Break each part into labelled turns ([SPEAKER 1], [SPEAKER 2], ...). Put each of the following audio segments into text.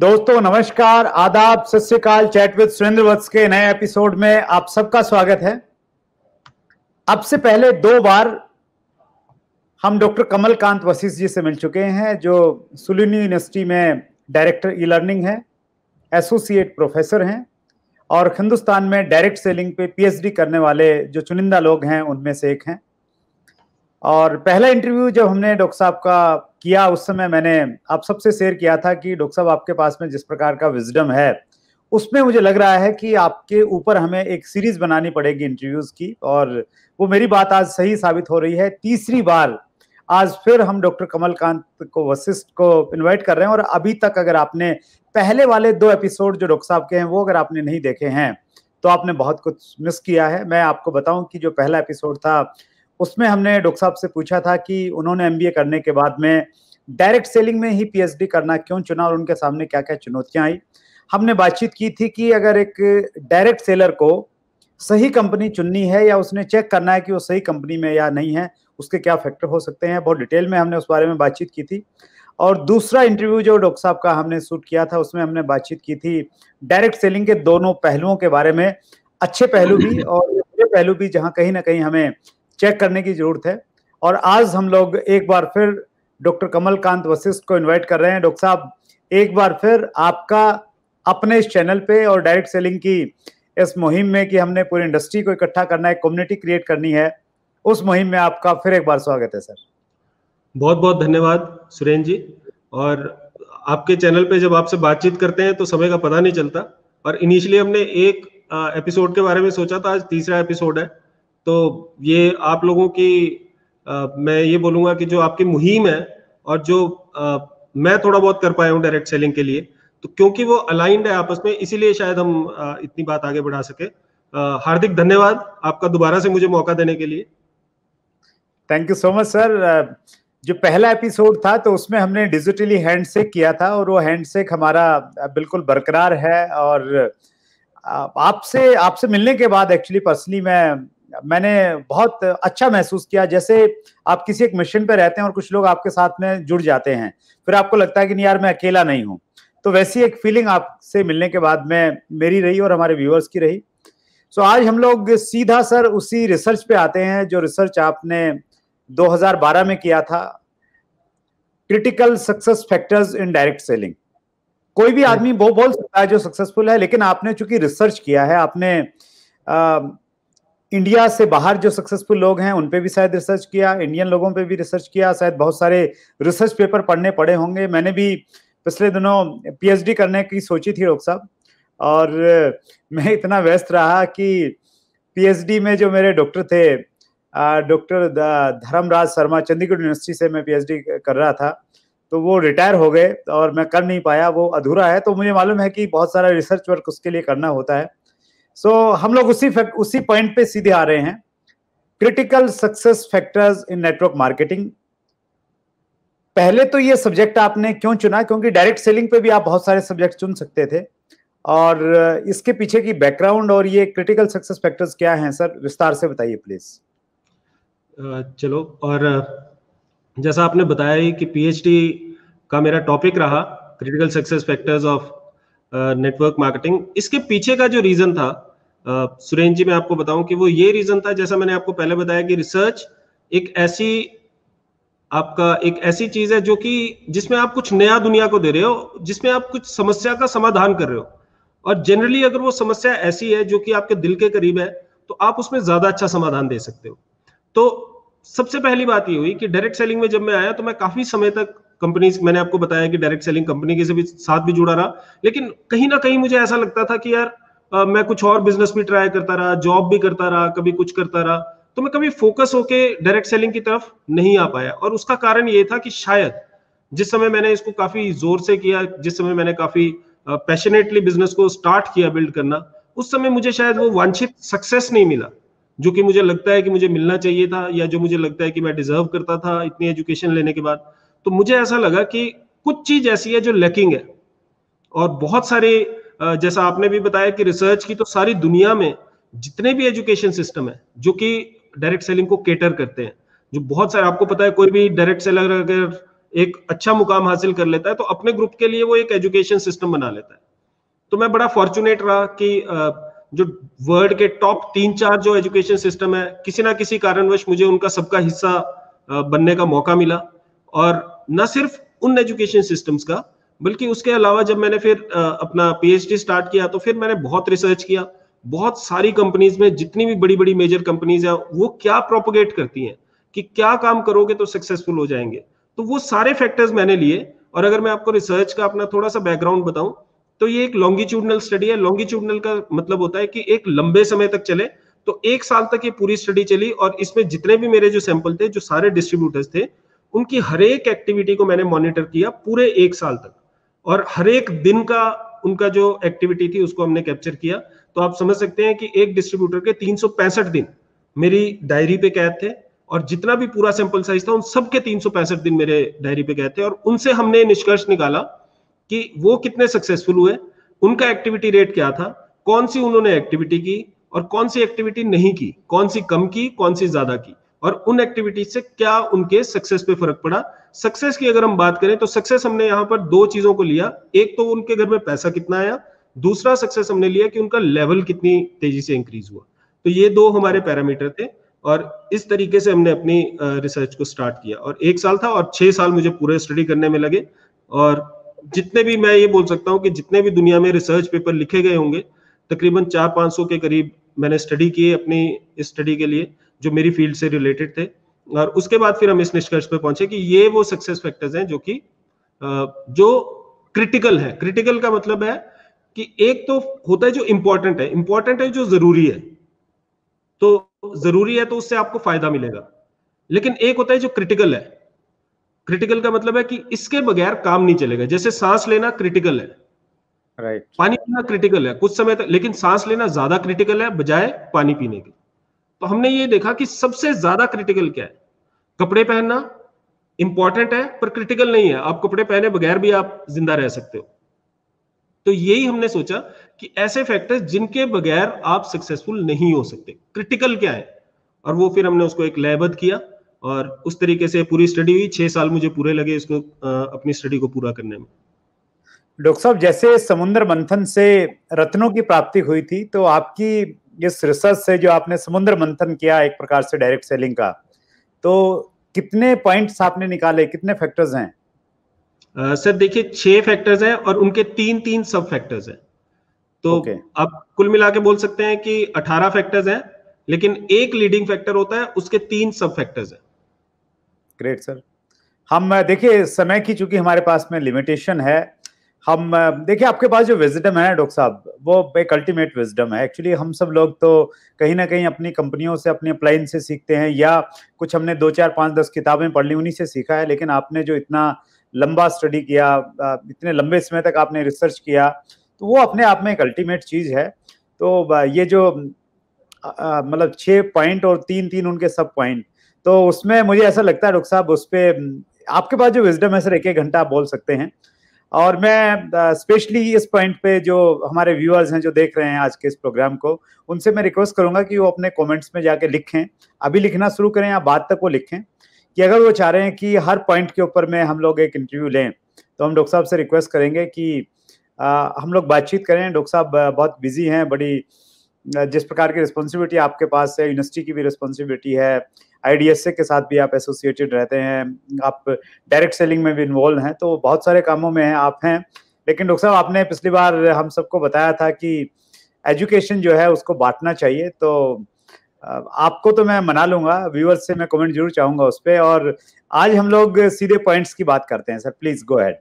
[SPEAKER 1] दोस्तों, नमस्कार। आदाब, सत श्रीकाल, चैट विद सुरेंद्र वत्स के नए एपिसोड में आप सबका स्वागत है। अब से पहले दो बार हम डॉक्टर कमल कांत वशिष्ठ जी से मिल चुके हैं, जो सुलिनी यूनिवर्सिटी में डायरेक्टर ई लर्निंग है, एसोसिएट प्रोफेसर हैं, और हिंदुस्तान में डायरेक्ट सेलिंग पे पीएचडी करने वाले जो चुनिंदा लोग हैं, उनमें से एक हैं। और पहला इंटरव्यू जब हमने डॉक्टर साहब का किया उस समय मैंने, आप सबसे शेयर किया था कि डॉक्टर साहब आपके पास में जिस प्रकार का विजडम है, उसमें मुझे लग रहा है कि आपके ऊपर हमें एक सीरीज़ बनानी पड़ेगी इंटरव्यूज़ की और वो मेरी बात आज सही साबित हो रही है। तीसरी बार आज फिर हम डॉक्टर कमलकांत को वशिष्ठ को इनवाइट कर रहे हैं और अभी तक अगर आपने पहले वाले दो एपिसोड जो डॉक्टर साहब के हैं, वो अगर आपने नहीं देखे हैं तो आपने बहुत कुछ मिस किया है। मैं आपको बताऊँ कि जो पहला एपिसोड था उसमें हमने डॉक्टर साहब से पूछा था कि उन्होंने एमबीए करने के बाद में डायरेक्ट सेलिंग में ही पीएचडी करना क्यों चुना और उनके सामने क्या क्या चुनौतियाँ आई। हमने बातचीत की थी कि अगर एक डायरेक्ट सेलर को सही कंपनी चुननी है या उसने चेक करना है कि वो सही कंपनी में या नहीं है, उसके क्या फैक्टर हो सकते हैं, बहुत डिटेल में हमने उस बारे में बातचीत की थी। और दूसरा इंटरव्यू जो डॉक्टर साहब का हमने शूट किया था, उसमें हमने बातचीत की थी डायरेक्ट सेलिंग के दोनों पहलुओं के बारे में, अच्छे पहलू भी और बुरे पहलू भी, जहाँ कहीं ना कहीं हमें चेक करने की ज़रूरत है। और आज हम लोग एक बार फिर डॉक्टर कमल कांत वशिष्ठ को इनवाइट कर रहे हैं। डॉक्टर साहब, एक बार फिर आपका अपने इस चैनल पे और डायरेक्ट सेलिंग की इस मुहिम में कि हमने पूरी इंडस्ट्री को इकट्ठा करना है कम्युनिटी क्रिएट करनी है, उस मुहिम में आपका फिर एक बार स्वागत है, सर।
[SPEAKER 2] बहुत बहुत धन्यवाद सुरेंद्र जी। और आपके चैनल पे जब आपसे बातचीत करते हैं तो समय का पता नहीं चलता। और इनिशियली हमने एक एपिसोड के बारे में सोचा था, आज तीसरा एपिसोड है। तो ये आप लोगों की आ, मैं ये बोलूँगा कि जो आपकी मुहिम है और जो आ, मैं थोड़ा बहुत कर पाया हूँ डायरेक्ट सेलिंग के लिए तो क्योंकि वो अलाइंड है आपस में इसीलिए शायद हम आ, इतनी बात आगे बढ़ा सके। हार्दिक धन्यवाद आपका दोबारा से मुझे मौका देने के लिए।
[SPEAKER 1] Thank you so much sir जो पहला एपिसोड था तो उसमें हमने डिजिटली हैंडशेक किया था और वो हैंडशेक हमारा बिल्कुल बरकरार है और आपसे आपसे मिलने के बाद एक्चुअली पर्सनली मैं मैंने बहुत अच्छा महसूस किया, जैसे आप किसी एक मिशन पे रहते हैं और कुछ लोग आपके साथ में जुड़ जाते हैं, फिर आपको लगता है कि नहीं यार मैं अकेला नहीं हूँ। तो वैसी एक फीलिंग आपसे मिलने के बाद में मेरी रही और हमारे व्यूअर्स की रही। सो आज हम लोग सीधा सर उसी रिसर्च पे आते हैं, जो रिसर्च आपने 2012 में किया था। Critical success factors in direct selling कोई भी आदमी वो बोल सकता है जो सक्सेसफुल है, लेकिन आपने चूँकि रिसर्च किया है, आपने इंडिया से बाहर जो सक्सेसफुल लोग हैं, उन पे भी शायद रिसर्च किया इंडियन लोगों पे भी रिसर्च किया, शायद बहुत सारे रिसर्च पेपर पढ़ने पड़े होंगे। मैंने भी पिछले दिनों पीएचडी करने की सोची थी, डॉक्टर साहब, और मैं इतना व्यस्त रहा कि पीएचडी में जो मेरे डॉक्टर थे डॉक्टर धर्मराज शर्मा, चंडीगढ़ यूनिवर्सिटी से मैं पीएचडी कर रहा था तो वो रिटायर हो गए और मैं कर नहीं पाया, वो अधूरा है। तो मुझे मालूम है कि बहुत सारा रिसर्च वर्क उसके लिए करना होता है। सो so, हम लोग उसी उसी पॉइंट पे सीधे आ रहे हैं। Critical success factors in network marketing पहले तो ये सब्जेक्ट आपने क्यों चुना? क्योंकि डायरेक्ट सेलिंग पे भी आप बहुत सारे सब्जेक्ट चुन सकते थे। और इसके पीछे की बैकग्राउंड और ये क्रिटिकल सक्सेस फैक्टर्स क्या हैं सर विस्तार से बताइए प्लीज़
[SPEAKER 2] चलो और जैसा आपने बताया कि पीएचडी का मेरा टॉपिक रहा critical success factors of network marketing इसके पीछे का जो रीजन था सुरेन जी, मैं आपको बताऊँ कि वो ये रीजन था, जैसा मैंने आपको पहले बताया कि रिसर्च एक ऐसी, आपका एक ऐसी चीज़ है जो कि जिसमें आप कुछ नया दुनिया को दे रहे हो, जिसमें आप कुछ समस्या का समाधान कर रहे हो। और जनरली अगर वो समस्या ऐसी है जो कि आपके दिल के करीब है तो आप उसमें ज़्यादा अच्छा समाधान दे सकते हो। तो सबसे पहली बात ये हुई कि डायरेक्ट सेलिंग में जब मैं आया तो मैं काफ़ी समय तक कंपनीज़ मैंने आपको बताया कि डायरेक्ट सेलिंग कंपनी के से भी साथ भी जुड़ा रहा। लेकिन कहीं ना कहीं मुझे ऐसा लगता था कि यार मैं कुछ और बिज़नेस भी ट्राई करता रहा जॉब भी करता रहा, कभी कुछ करता रहा तो मैं कभी फोकस होके डायरेक्ट सेलिंग की तरफ़ नहीं आ पाया। और उसका कारण ये था कि शायद जिस समय मैंने इसको काफ़ी ज़ोर से किया, जिस समय मैंने काफ़ी पैशनेटली बिज़नेस को स्टार्ट किया बिल्ड करना, उस समय मुझे शायद वो वांछित सक्सेस नहीं मिला, जो कि मुझे लगता है कि मुझे मिलना चाहिए था, या जो मुझे लगता है कि मैं डिजर्व करता था इतनी एजुकेशन लेने के बाद। तो मुझे ऐसा लगा कि कुछ चीज़ ऐसी है जो लैकिंग है, और बहुत सारे जैसा आपने भी बताया कि रिसर्च की तो सारी दुनिया में जितने भी एजुकेशन सिस्टम है, जो कि डायरेक्ट सेलिंग को केटर करते हैं, जो बहुत सारे, आपको पता है, कोई भी डायरेक्ट सेलर अगर एक अच्छा मुकाम हासिल कर लेता है तो अपने ग्रुप के लिए वो एक एजुकेशन सिस्टम बना लेता है। तो मैं बड़ा फॉर्चुनेट रहा कि जो वर्ल्ड के टॉप तीन चार जो एजुकेशन सिस्टम है, किसी ना किसी कारणवश मुझे उनका सबका हिस्सा बनने का मौका मिला। और न सिर्फ़ उन एजुकेशन सिस्टम्स का बल्कि उसके अलावा जब मैंने फिर अपना पीएचडी स्टार्ट किया तो फिर मैंने बहुत रिसर्च किया। बहुत सारी कंपनीज़ में जितनी भी बड़ी बड़ी मेजर कंपनीज़ है, वो क्या प्रोपोगेट करती हैं कि क्या काम करोगे तो सक्सेसफुल हो जाएँगे। तो वो सारे फैक्टर्स मैंने लिए, और अगर मैं आपको रिसर्च का अपना थोड़ा सा बैकग्राउंड बताऊँ तो ये एक लॉन्गिट्यूडनल स्टडी है। लॉन्गिट्यूडनल का मतलब होता है कि एक लंबे समय तक चले तो एक साल तक ये पूरी स्टडी चली, और इसमें जितने भी मेरे जो सैंपल थे, जो सारे डिस्ट्रीब्यूटर्स थे, उनकी हर एक एक्टिविटी को मैंने मॉनिटर किया पूरे एक साल तक। और हर एक दिन का उनका जो एक्टिविटी थी, उसको हमने कैप्चर किया। तो आप समझ सकते हैं कि एक डिस्ट्रीब्यूटर के तीन सौ पैंसठ दिन मेरी डायरी पे कैद थे और जितना भी पूरा सैंपल साइज़ था, उन सबके तीन सौ पैंसठ दिन मेरे डायरी पे कैद थे और उनसे हमने निष्कर्ष निकाला कि वो कितने सक्सेसफुल हुए, उनका एक्टिविटी रेट क्या था, कौन सी उन्होंने एक्टिविटी की और कौन सी एक्टिविटी नहीं की, कौन सी कम की, कौन सी ज़्यादा की और उन एक्टिविटी से क्या उनके सक्सेस पे फ़र्क पड़ा। सक्सेस की अगर हम बात करें तो सक्सेस हमने यहाँ पर दो चीज़ों को लिया। एक तो उनके घर में पैसा कितना आया, दूसरा सक्सेस हमने लिया कि उनका लेवल कितनी तेज़ी से इंक्रीज हुआ। तो ये दो हमारे पैरामीटर थे और इस तरीके से हमने अपनी रिसर्च को स्टार्ट किया। और एक साल था और छह साल मुझे पूरे स्टडी करने में लगे। और जितने भी मैं ये बोल सकता हूँ कि जितने भी दुनिया में रिसर्च पेपर लिखे गए होंगे, तकरीबन चार पाँच सौ के करीब मैंने स्टडी किए अपनी स्टडी के लिए, जो मेरी फ़ील्ड से रिलेटेड थे। और उसके बाद फिर हम इस निष्कर्ष पे पहुँचे कि ये वो सक्सेस फैक्टर्स हैं जो कि जो क्रिटिकल है। क्रिटिकल का मतलब है कि एक तो होता है जो इंपॉर्टेंट है। इंपॉर्टेंट है जो ज़रूरी है। तो ज़रूरी है तो उससे आपको फ़ायदा मिलेगा। लेकिन एक होता है जो क्रिटिकल है। क्रिटिकल का मतलब है कि इसके बगैर काम नहीं चलेगा। जैसे सांस लेना क्रिटिकल है।
[SPEAKER 1] Right right.
[SPEAKER 2] पानी पीना क्रिटिकल है। कुछ समय तक लेकिन सांस लेना ज़्यादा क्रिटिकल है बजाय पानी पीने के। तो हमने ये देखा कि सबसे ज़्यादा क्रिटिकल क्या है? कपड़े पहनना इंपॉर्टेंट है, पर क्रिटिकल नहीं है। आप कपड़े पहने बगैर भी आप ज़िंदा रह सकते हो। तो यही हमने सोचा कि ऐसे फैक्टर्स जिनके बगैर आप सक्सेसफुल नहीं हो सकते। क्रिटिकल क्या है? और वो फिर हमने उसको एक लयबद्ध किया और उस तरीके से पूरी स्टडी हुई। छह साल मुझे पूरे लगे इसको अपनी स्टडी को पूरा करने में।
[SPEAKER 1] डॉक्टर साहब, जैसे समुद्र मंथन से रत्नों की प्राप्ति हुई थी तो आपकी इस रिसर्च से जो आपने समुद्र मंथन किया एक प्रकार से डायरेक्ट सेलिंग का तो कितने पॉइंट्स आपने निकाले? कितने फैक्टर्स हैं?
[SPEAKER 2] सर देखिए छह फैक्टर्स हैं और उनके तीन तीन सब फैक्टर्स हैं। तो okay. अब कुल मिला के बोल सकते हैं कि अठारह फैक्टर्स हैं लेकिन एक लीडिंग फैक्टर होता है उसके तीन सब फैक्टर्स हैं।
[SPEAKER 1] ग्रेट सर हम देखिए समय की चूँकि हमारे पास में लिमिटेशन है हम देखिए, आपके पास जो विजडम है, डॉक्टर साहब, वो एक अल्टीमेट विजडम है। एक्चुअली हम सब लोग तो कहीं ना कहीं अपनी कंपनियों से, अपनी अप्लाइन से सीखते हैं, या कुछ हमने दो, चार, पाँच, दस किताबें पढ़ ली, उन्हीं से सीखा है, लेकिन आपने जो इतना लंबा स्टडी किया इतने लंबे समय तक आपने रिसर्च किया तो वो अपने आप में एक अल्टीमेट चीज़ है। तो ये जो मतलब छह पॉइंट और तीन तीन उनके सब पॉइंट तो उसमें मुझे ऐसा लगता है, डॉक्टर साहब उस पर आपके पास जो विजडम है, सर, एक एक घंटा आप बोल सकते हैं। और मैं स्पेशली इस पॉइंट पे जो हमारे व्यूअर्स हैं जो देख रहे हैं आज के इस प्रोग्राम को उनसे मैं रिक्वेस्ट करूँगा कि वो अपने कमेंट्स में जाके लिखें। अभी लिखना शुरू करें या बाद तक वो लिखें कि अगर वो चाह रहे हैं कि हर पॉइंट के ऊपर में हम लोग एक इंटरव्यू लें तो हम डॉक्टर साहब से रिक्वेस्ट करेंगे कि आ, हम लोग बातचीत करें। डॉक्टर साहब बहुत बिज़ी हैं बड़ी जिस प्रकार की रिस्पॉन्सिबिलिटी आपके पास है यूनिवर्सिटी की भी रिस्पॉन्सिबिलिटी है आईडीएसए के साथ भी आप एसोसिएटेड रहते हैं आप डायरेक्ट सेलिंग में भी इन्वॉल्व हैं तो बहुत सारे कामों में हैं आप हैं। लेकिन डॉक्टर साहब आपने पिछली बार हम सबको बताया था कि एजुकेशन जो है उसको बांटना चाहिए तो आपको तो मैं मना लूँगा व्यूअर्स से मैं कमेंट ज़रूर चाहूँगा उस पर और आज हम लोग सीधे पॉइंट्स की बात करते हैं सर प्लीज़ गो हैड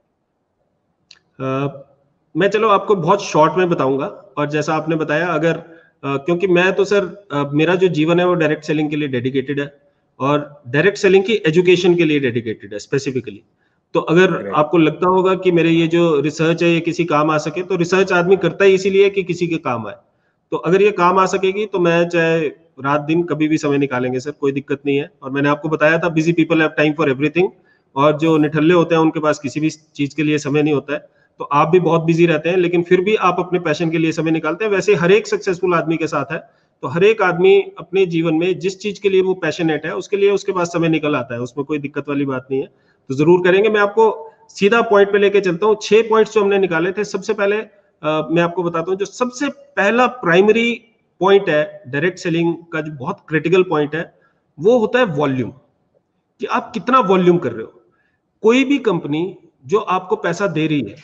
[SPEAKER 2] मैं चलो आपको बहुत शॉर्ट में बताऊँगा और जैसा आपने बताया अगर uh, क्योंकि मैं तो सर uh, मेरा जो जीवन है वो डायरेक्ट सेलिंग के लिए डेडिकेटेड है। और डायरेक्ट सेलिंग की एजुकेशन के लिए डेडिकेटेड है स्पेसिफिकली तो अगर आपको लगता होगा कि मेरे ये जो रिसर्च है ये किसी काम आ सके तो रिसर्च आदमी करता ही इसीलिए कि किसी के काम आए। तो अगर ये काम आ सकेगी तो मैं चाहे रात दिन कभी भी समय निकालेंगे सर कोई दिक्कत नहीं है। और मैंने आपको बताया था busy people have time for everything और जो निठल्ले होते हैं उनके पास किसी भी चीज़ के लिए समय नहीं होता है। तो आप भी बहुत बिज़ी रहते हैं लेकिन फिर भी आप अपने पैशन के लिए समय निकालते हैं। वैसे हर एक सक्सेसफुल आदमी के साथ है तो हर एक आदमी अपने जीवन में जिस चीज़ के लिए वो पैशनेट है उसके लिए उसके पास समय निकल आता है उसमें कोई दिक्कत वाली बात नहीं है। तो ज़रूर करेंगे। मैं आपको सीधा पॉइंट पे लेके चलता हूँ। छह पॉइंट्स जो हमने निकाले थे सबसे पहले आ, मैं आपको बताता हूँ जो सबसे पहला प्राइमरी पॉइंट है डायरेक्ट सेलिंग का जो बहुत क्रिटिकल पॉइंट है वो होता है वॉल्यूम कि आप कितना वॉल्यूम कर रहे हो। कोई भी कंपनी जो आपको पैसा दे रही है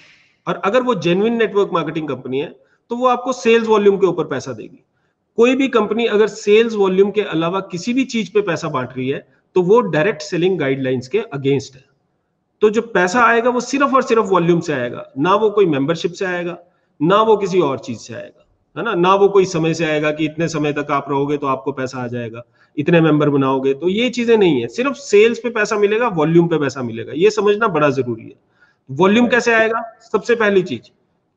[SPEAKER 2] और अगर वो जेन्युइन नेटवर्क मार्केटिंग कंपनी है तो वो आपको सेल्स वॉल्यूम के ऊपर पैसा देगी। कोई भी कंपनी अगर सेल्स वॉल्यूम के अलावा किसी भी चीज़ पे पैसा बांट रही है तो वो डायरेक्ट सेलिंग गाइडलाइंस के अगेंस्ट है। तो जो पैसा आएगा, वो सिर्फ़ और सिर्फ़ वॉल्यूम से आएगा। ना वो कोई मेंबरशिप से आएगा, ना वो किसी और चीज़ से आएगा, है ना? ना वो कोई समय से आएगा कि इतने समय तक आप रहोगे तो आपको पैसा आ जाएगा, इतने मेंबर बनाओगे तो ये चीज़ें नहीं है। सिर्फ़ सेल्स पे पैसा मिलेगा, वॉल्यूम पे पैसा मिलेगा। ये समझना बड़ा ज़रूरी है। वॉल्यूम कैसे आएगा? सबसे पहली चीज़,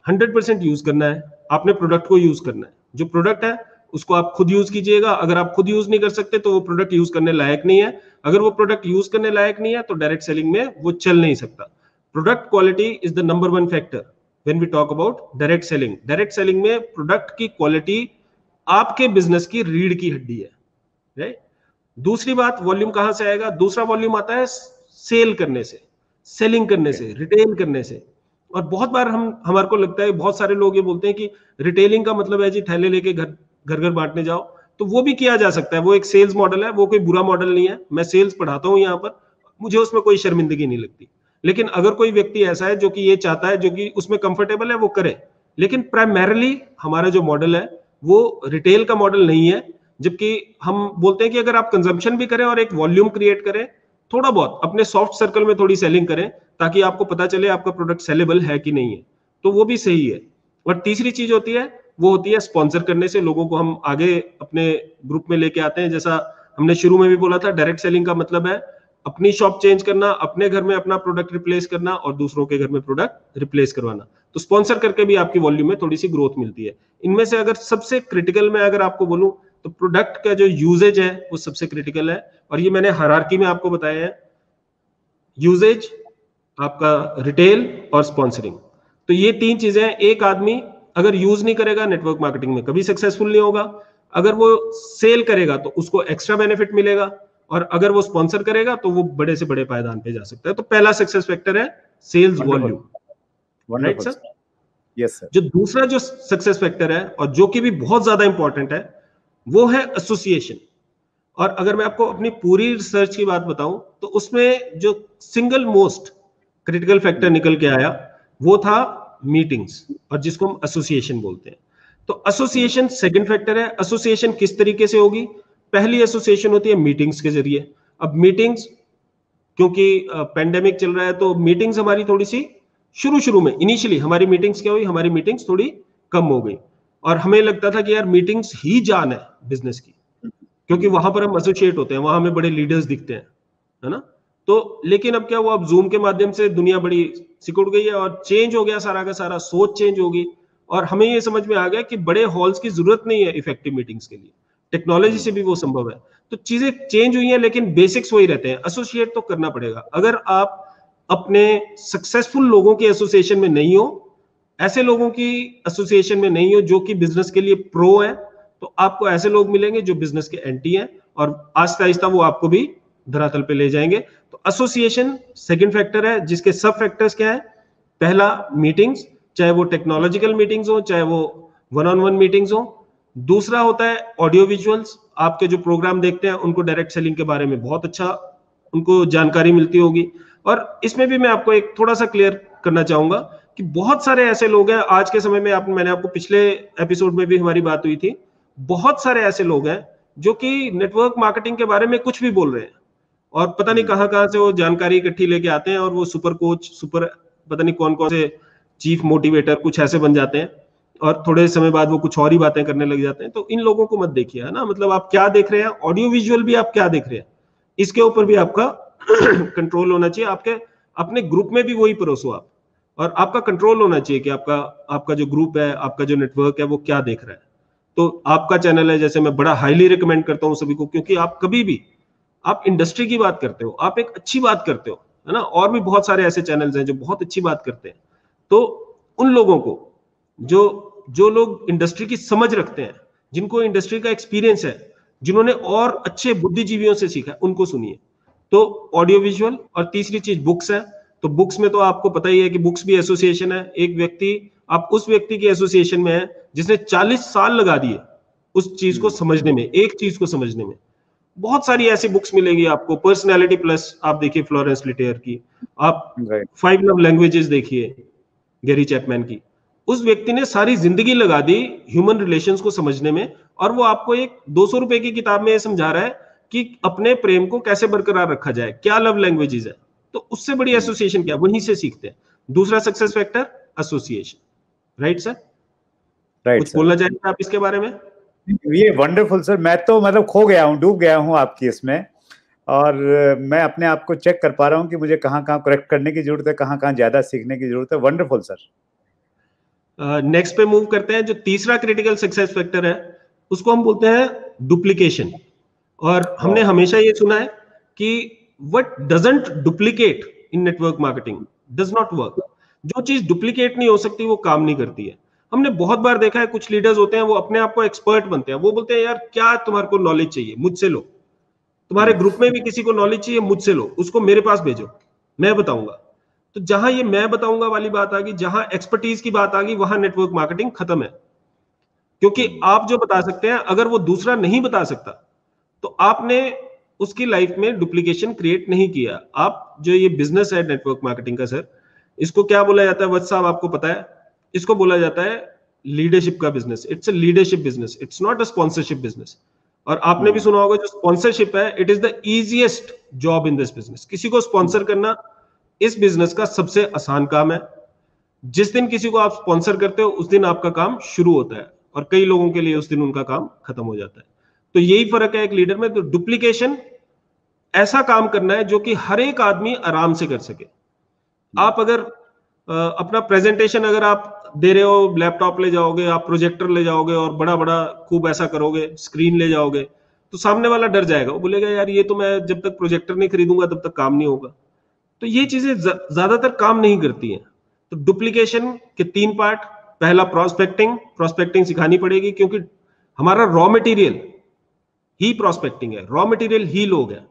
[SPEAKER 2] हंड्रेड परसेंट यूज़ करना है, आपने प्रोडक्ट को यूज़ करना है। जो प्रोडक्ट है उसको आप खुद यूज़ कीजिएगा। अगर आप खुद यूज़ नहीं कर सकते तो वो प्रोडक्ट यूज़ करने लायक नहीं है। अगर वो प्रोडक्ट यूज़ करने लायक नहीं है तो डायरेक्ट सेलिंग में वो चल नहीं सकता। Product quality is the number one factor when we talk about direct selling direct selling में प्रोडक्ट की क्वालिटी आपके बिज़नेस की रीढ़ की हड्डी है। राइट दूसरी बात वॉल्यूम कहाँ से आएगा? दूसरा वॉल्यूम आता है सेल करने से सेलिंग करने से रिटेल करने से। और बहुत बार हम, हमारे को लगता है, बहुत सारे लोग ये बोलते हैं कि रिटेलिंग का मतलब है जी, थैले लेके घर घर घर बांटने जाओ तो वो भी किया जा सकता है। वो एक सेल्स मॉडल है, वो कोई बुरा मॉडल नहीं है। मैं सेल्स पढ़ाता हूँ यहाँ पर, मुझे उसमें कोई शर्मिंदगी नहीं लगती। लेकिन अगर कोई व्यक्ति ऐसा है जो कि ये चाहता है, जो कि उसमें कंफर्टेबल है, वो करे। लेकिन प्राइमरली हमारा जो मॉडल है, वो रिटेल का मॉडल नहीं है, जबकि हम बोलते हैं कि अगर आप कंजम्पशन भी करें और एक वॉल्यूम क्रिएट करें, थोड़ा बहुत अपने सॉफ्ट सर्कल में थोड़ी सेलिंग करें, ताकि आपको पता चले आपका प्रोडक्ट सेलेबल है कि नहीं है। तो वो भी सही है। और तीसरी चीज़ होती है वो होती है स्पॉन्सर करने से लोगों को हम आगे अपने ग्रुप में लेके आते हैं। जैसा हमने शुरू में भी बोला था डायरेक्ट सेलिंग का मतलब है अपनी शॉप चेंज करना, अपने घर में अपना प्रोडक्ट रिप्लेस करना और दूसरों के घर में प्रोडक्ट रिप्लेस करवाना। तो स्पॉन्सर करके भी आपकी वॉल्यूम में थोड़ी सी ग्रोथ मिलती है। इनमें से अगर सबसे क्रिटिकल में अगर आपको बोलूँ तो प्रोडक्ट का जो यूजेज है, वो सबसे क्रिटिकल है। और ये मैंने हरारकी में आपको बताया है। यूजेज आपका रिटेल और स्पॉन्सरिंग तो ये तीन चीज़ें हैं। एक आदमी अगर यूज़ नहीं करेगा नेटवर्क मार्केटिंग में कभी सक्सेसफुल नहीं होगा। अगर वो सेल करेगा तो उसको एक्स्ट्रा बेनिफिट मिलेगा। और अगर वो स्पॉन्सर करेगा तो वो बड़े से बड़े पायदान पे जा सकता है। तो पहला सक्सेस फैक्टर है sales volume right sir
[SPEAKER 1] yes sir
[SPEAKER 2] जो दूसरा जो सक्सेस फैक्टर है और जो कि भी बहुत ज़्यादा इंपॉर्टेंट है वो है एसोसिएशन और अगर मैं आपको अपनी पूरी रिसर्च की बात बताऊँ तो उसमें जो सिंगल मोस्ट क्रिटिकल फैक्टर निकल के आया वो था मीटिंग्स और जिसको हम एसोसिएशन बोलते हैं। तो एसोसिएशन सेकंड फैक्टर है। एसोसिएशन किस तरीके से होगी? पहली एसोसिएशन होती है मीटिंग्स के ज़रिए। अब मीटिंग्स क्योंकि पेंडेमिक चल रहा है तो मीटिंग्स हमारी थोड़ी सी शुरू शुरू में इनिशियली हमारी मीटिंग्स क्या हुई? हमारी मीटिंग्स थोड़ी कम हो गई। और हमें लगता था कि यार मीटिंग्स ही जान है बिज़नेस की। क्योंकि वहाँ पर हम एसोसिएट होते हैं, वहाँ हमें बड़े लीडर्स दिखते हैं, है ना? तो लेकिन अब क्या हुआ? अब जूम के माध्यम से दुनिया बड़ी सिकुड़ गई है और चेंज हो गया सारा का सारा, सोच चेंज होगी। और हमें ये समझ में आ गया कि बड़े हॉल्स की ज़रूरत नहीं है इफ़ेक्टिव मीटिंग्स के लिए। टेक्नोलॉजी से भी वो संभव है। तो चीज़ें चेंज हुई हैं, लेकिन बेसिक्स वही रहते हैं। एसोसिएट तो करना पड़ेगा। अगर आप अपने सक्सेसफुल लोगों के एसोसिएशन में नहीं हो, ऐसे लोगों की एसोसिएशन में नहीं हो जो कि बिज़नेस के लिए प्रो है तो आपको ऐसे लोग मिलेंगे जो बिज़नेस के एंटी हैं और आस्ता आहिस्ता वो आपको भी धरातल पे ले जाएँगे। एसोसिएशन सेकंड फैक्टर है, जिसके सब फैक्टर्स क्या है? पहला मीटिंग्स चाहे वो टेक्नोलॉजिकल मीटिंग्स हो, चाहे वो वन ऑन वन मीटिंग्स हो। दूसरा होता है ऑडियो विजुअल्स आपके जो प्रोग्राम देखते हैं, उनको डायरेक्ट सेलिंग के बारे में बहुत अच्छा उनको जानकारी मिलती होगी। और इसमें भी मैं आपको एक थोड़ा सा क्लियर करना चाहूँगा कि बहुत सारे ऐसे लोग हैं, आज के समय में आप, मैंने आपको पिछले एपिसोड में भी हमारी बात हुई थी, बहुत सारे ऐसे लोग हैं, जो कि नेटवर्क मार्केटिंग के बारे में कुछ भी बोल रहे हैं। और पता नहीं कहाँ कहाँ से वो जानकारी इकट्ठी लेके आते हैं और वो सुपर कोच सुपर पता नहीं कौन कौन से चीफ मोटिवेटर कुछ ऐसे बन जाते हैं और थोड़े समय बाद वो कुछ और ही बातें करने लग जाते हैं। तो इन लोगों को मत देखिए है ना? मतलब आप क्या देख रहे हैं? ऑडियो विजुअल भी आप क्या देख रहे हैं? इसके ऊपर भी आपका कंट्रोल होना चाहिए। आपके अपने ग्रुप में भी वही परोसो आप। और आपका कंट्रोल होना चाहिए कि आपका आपका जो ग्रुप है आपका जो नेटवर्क है वो क्या देख रहा है। तो आपका चैनल है जैसे मैं बड़ा हाईली रिकमेंड करता हूँ सभी को क्योंकि आप कभी भी आप इंडस्ट्री की बात करते हो, आप एक अच्छी बात करते हो, है ना? और भी बहुत सारे ऐसे चैनल्स हैं जो बहुत अच्छी बात करते हैं। तो उन लोगों को, जो जो लोग इंडस्ट्री की समझ रखते हैं, जिनको इंडस्ट्री का एक्सपीरियंस है, जिन्होंने और अच्छे बुद्धिजीवियों से सीखा है, उनको सुनिए। तो ऑडियो विजुअल और तीसरी चीज़ बुक्स है। तो बुक्स में तो आपको पता ही है कि बुक्स भी एसोसिएशन है। एक व्यक्ति, आप उस व्यक्ति की एसोसिएशन में है जिसने 40 साल लगा दिए उस चीज़ को समझने में, एक चीज़ को समझने में। बहुत सारी ऐसी बुक्स मिलेंगी आपको। पर्सनैलिटी प्लस आप देखिए फ्लोरेंस लिटेयर की। आप फाइव लव लैंग्वेजेस देखिए गेरी चैपमैन की। उस व्यक्ति ने सारी ज़िंदगी लगा दी ह्यूमन रिलेशंस को समझने में और वो आपको एक दो सौ रुपए की किताब में समझा रहा है कि अपने प्रेम को कैसे बरकरार रखा जाए क्या लव लैंग्वेजेस है। तो उससे बड़ी एसोसिएशन क्या? वहीं से सीखते हैं। दूसरा success factor association right sir right कुछ बोलना चाहेंगे आप इसके बारे में?
[SPEAKER 1] ये वंडरफुल सर मैं तो मतलब खो गया हूँ डूब गया हूँ आपकी इसमें। और मैं अपने आप को चेक कर पा रहा हूँ कि मुझे कहाँ कहाँ करेक्ट करने की ज़रूरत है कहाँ कहाँ ज़्यादा सीखने की ज़रूरत है। वंडरफुल सर
[SPEAKER 2] नेक्स्ट पे मूव करते हैं जो तीसरा क्रिटिकल सक्सेस फैक्टर है उसको हम बोलते हैं डुप्लीकेशन और हमने हमेशा ये सुना है कि what doesn't duplicate in network marketing does not work जो चीज़ डुप्लीकेट नहीं हो सकती वो काम नहीं करती है। हमने बहुत बार देखा है कुछ लीडर्स होते हैं वो अपने आप को एक्सपर्ट बनते हैं। वो बोलते हैं यार क्या तुम्हारे को नॉलेज चाहिए? मुझसे लो। तुम्हारे ग्रुप में भी किसी को नॉलेज चाहिए मुझसे लो। उसको मेरे पास भेजो। मैं बताऊँगा। तो जहाँ ये मैं बताऊँगा वाली बात आ गई जहाँ एक्सपर्टीज की बात आ गई वहाँ नेटवर्क मार्केटिंग खत्म है। क्योंकि आप जो बता सकते हैं अगर वो दूसरा नहीं बता सकता तो आपने उसकी लाइफ में डुप्लीकेशन क्रिएट नहीं किया। आप जो ये बिज़नेस है नेटवर्क मार्केटिंग का सर इसको क्या बोला जाता है? वत्स साहब आपको पता है? इसको बोला जाता है लीडरशिप का business it's a leadership business it's not a sponsorship business और आपने भी सुना होगा जो स्पॉन्सरशिप है it is the easiest job in this business किसी को स्पॉन्सर करना इस बिज़नेस का सबसे आसान काम है। जिस दिन किसी को आप स्पॉन्सर करते हो उस दिन आपका काम शुरू होता है और कई लोगों के लिए उस दिन उनका काम खत्म हो जाता है। तो यही फ़र्क है एक लीडर में। तो डुप्लीकेशन ऐसा काम करना है जो कि हर एक आदमी आराम से कर सके। आप अगर अपना प्रेजेंटेशन अगर आप दे रहे हो लैपटॉप ले जाओगे, आप प्रोजेक्टर ले जाओगे और बड़ा बड़ा खूब ऐसा करोगे स्क्रीन ले जाओगे तो सामने वाला डर जाएगा। वो बोलेगा, यार, ये तो मैं जब तक प्रोजेक्टर नहीं खरीदूँगा, तब तक काम नहीं होगा। तो ये चीज़ें ज़्यादातर काम नहीं करती हैं। तो डुप्लीकेशन के तीन पार्ट पहला प्रोस्पेक्टिंग प्रोस्पेक्टिंग सिखानी पड़ेगी क्योंकि हमारा रॉ मटेरियल ही प्रोस्पेक्टिंग है रॉ मटेरियल ही लोग है।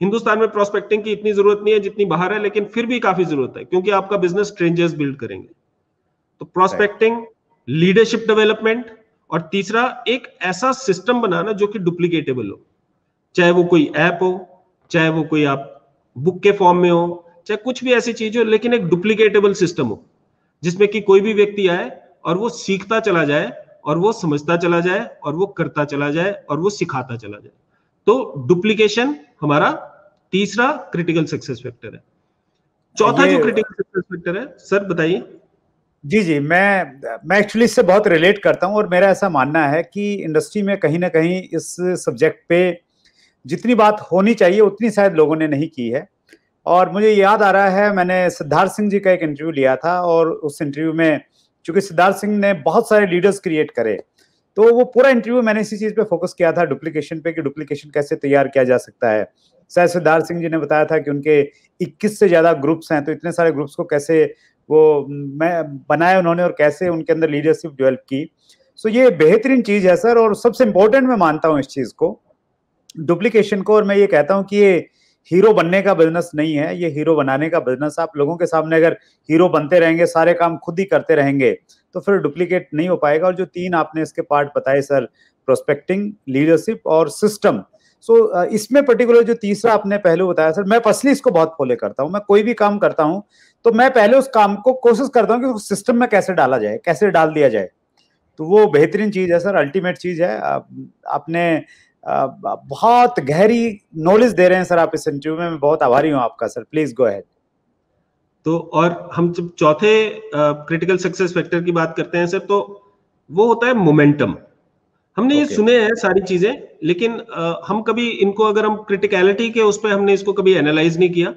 [SPEAKER 2] हिंदुस्तान में प्रोस्पेक्टिंग की इतनी ज़रूरत नहीं है जितनी बाहर है, लेकिन फिर भी काफ़ी ज़रूरत है, क्योंकि आपका बिज़नेस स्ट्रेंजर्स बिल्ड करेंगे। तो प्रोस्पेक्टिंग लीडरशिप डेवलपमेंट और तीसरा एक ऐसा सिस्टम बनाना जो कि डुप्लीकेटेबल हो। चाहे वो कोई ऐप हो चाहे वो कोई आप बुक के फॉर्म में हो चाहे कुछ भी ऐसी चीज़ हो लेकिन एक डुप्लीकेटेबल सिस्टम हो जिसमें कि कोई भी व्यक्ति आए और वो सीखता चला जाए और वो समझता चला जाए और वो करता चला जाए और वो सिखाता चला जाए। तो डुप्लीकेशन हमारा तीसरा क्रिटिकल सक्सेस फैक्टर है। चौथा जो क्रिटिकल सक्सेस फैक्टर है सर बताइए।
[SPEAKER 1] जी जी, मैं मैं एक्चुअली इससे बहुत रिलेट करता हूँ और मेरा ऐसा मानना है कि इंडस्ट्री में कहीं ना कहीं इस सब्जेक्ट पे जितनी बात होनी चाहिए, उतनी शायद लोगों ने नहीं की है। और मुझे याद आ रहा है, मैंने सिद्धार्थ सिंह जी का एक इंटरव्यू लिया था और उस इंटरव्यू में चूँकि सिद्धार्थ सिंह ने बहुत सारे लीडर्स क्रिएट करे तो वो पूरा इंटरव्यू मैंने इसी चीज़ पे फोकस किया था डुप्लीकेशन पे कि डुप्लीकेशन कैसे तैयार किया जा सकता है। शायद सिद्धार्थ सिंह जी ने बताया था कि उनके 21 से ज़्यादा ग्रुप्स हैं तो इतने सारे ग्रुप्स को कैसे वो मैं बनाए उन्होंने और कैसे उनके अंदर लीडरशिप डेवलप की। सो ये बेहतरीन चीज़ है सर और सबसे इम्पोर्टेंट मैं मानता हूँ इस चीज़ को। डुप्लीकेशन को और मैं ये कहता हूँ कि ये हीरो बनने का बिज़नेस नहीं है, ये हीरो बनाने का बिज़नेस आप लोगों के सामने अगर हीरो बनते रहेंगे, सारे काम खुद ही करते रहेंगे तो फिर डुप्लीकेट नहीं हो पाएगा। और जो तीन आपने इसके पार्ट बताए सर प्रोस्पेक्टिंग लीडरशिप और सिस्टम सो इसमें पर्टिकुलर जो तीसरा आपने पहलू बताया सर मैं पर्सनली इसको बहुत फॉलो करता हूँ। मैं कोई भी काम करता हूँ तो मैं पहले उस काम को कोशिश करता हूँ कि उस सिस्टम में कैसे डाला जाए कैसे डाल दिया जाए। तो वो बेहतरीन चीज़ है सर अल्टीमेट चीज़ है। आपने बहुत गहरी नॉलेज दे रहे हैं सर आप इस इंटरव्यू में। मैं बहुत आभारी हूँ आपका सर। प्लीज़ गो अहेड
[SPEAKER 2] तो और हम जब चौथे क्रिटिकल सक्सेस फैक्टर की बात करते हैं सर तो वो होता है मोमेंटम हमने okay. ये सुने हैं सारी चीज़ें लेकिन आ, हम कभी इनको अगर हम क्रिटिकलिटी के उस पर हमने इसको कभी एनालाइज नहीं किया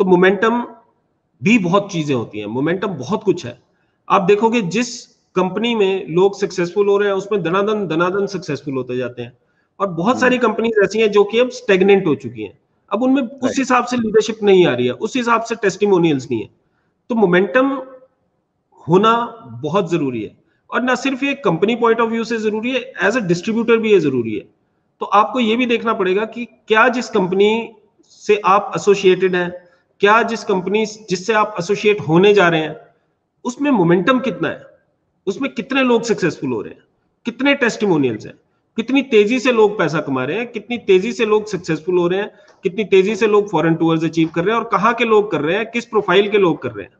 [SPEAKER 2] तो मोमेंटम भी बहुत चीज़ें होती हैं मोमेंटम बहुत कुछ है। आप देखोगे जिस कंपनी में लोग सक्सेसफुल हो रहे हैं उसमें दनादन दनादन सक्सेसफुल होते जाते हैं। और बहुत सारी कंपनीज़ हम्म। ऐसी हैं जो कि अब स्टेगनेंट हो चुकी हैं। अब उनमें उस हिसाब से लीडरशिप नहीं आ रही है उस हिसाब से टेस्टिमोनियल्स नहीं है। तो मोमेंटम होना बहुत ज़रूरी है। और ना सिर्फ़ ये कंपनी पॉइंट ऑफ़ व्यू से ज़रूरी है एज अ डिस्ट्रीब्यूटर भी ये ज़रूरी है। तो आपको ये भी देखना पड़ेगा कि क्या जिस कंपनी से आप एसोसिएटेड हैं क्या जिस कंपनी जिससे आप एसोसिएट होने जा रहे हैं, उसमें मोमेंटम कितना है? उसमें कितने लोग सक्सेसफुल हो रहे हैं? कितने टेस्टिमोनियल्स हैं? कितनी तेज़ी से लोग पैसा कमा रहे हैं? कितनी तेज़ी से लोग सक्सेसफुल हो रहे हैं? कितनी तेज़ी से लोग फॉरेन टूर्स अचीव कर रहे हैं? और कहाँ के लोग कर रहे हैं? किस प्रोफ़ाइल के लोग कर रहे हैं?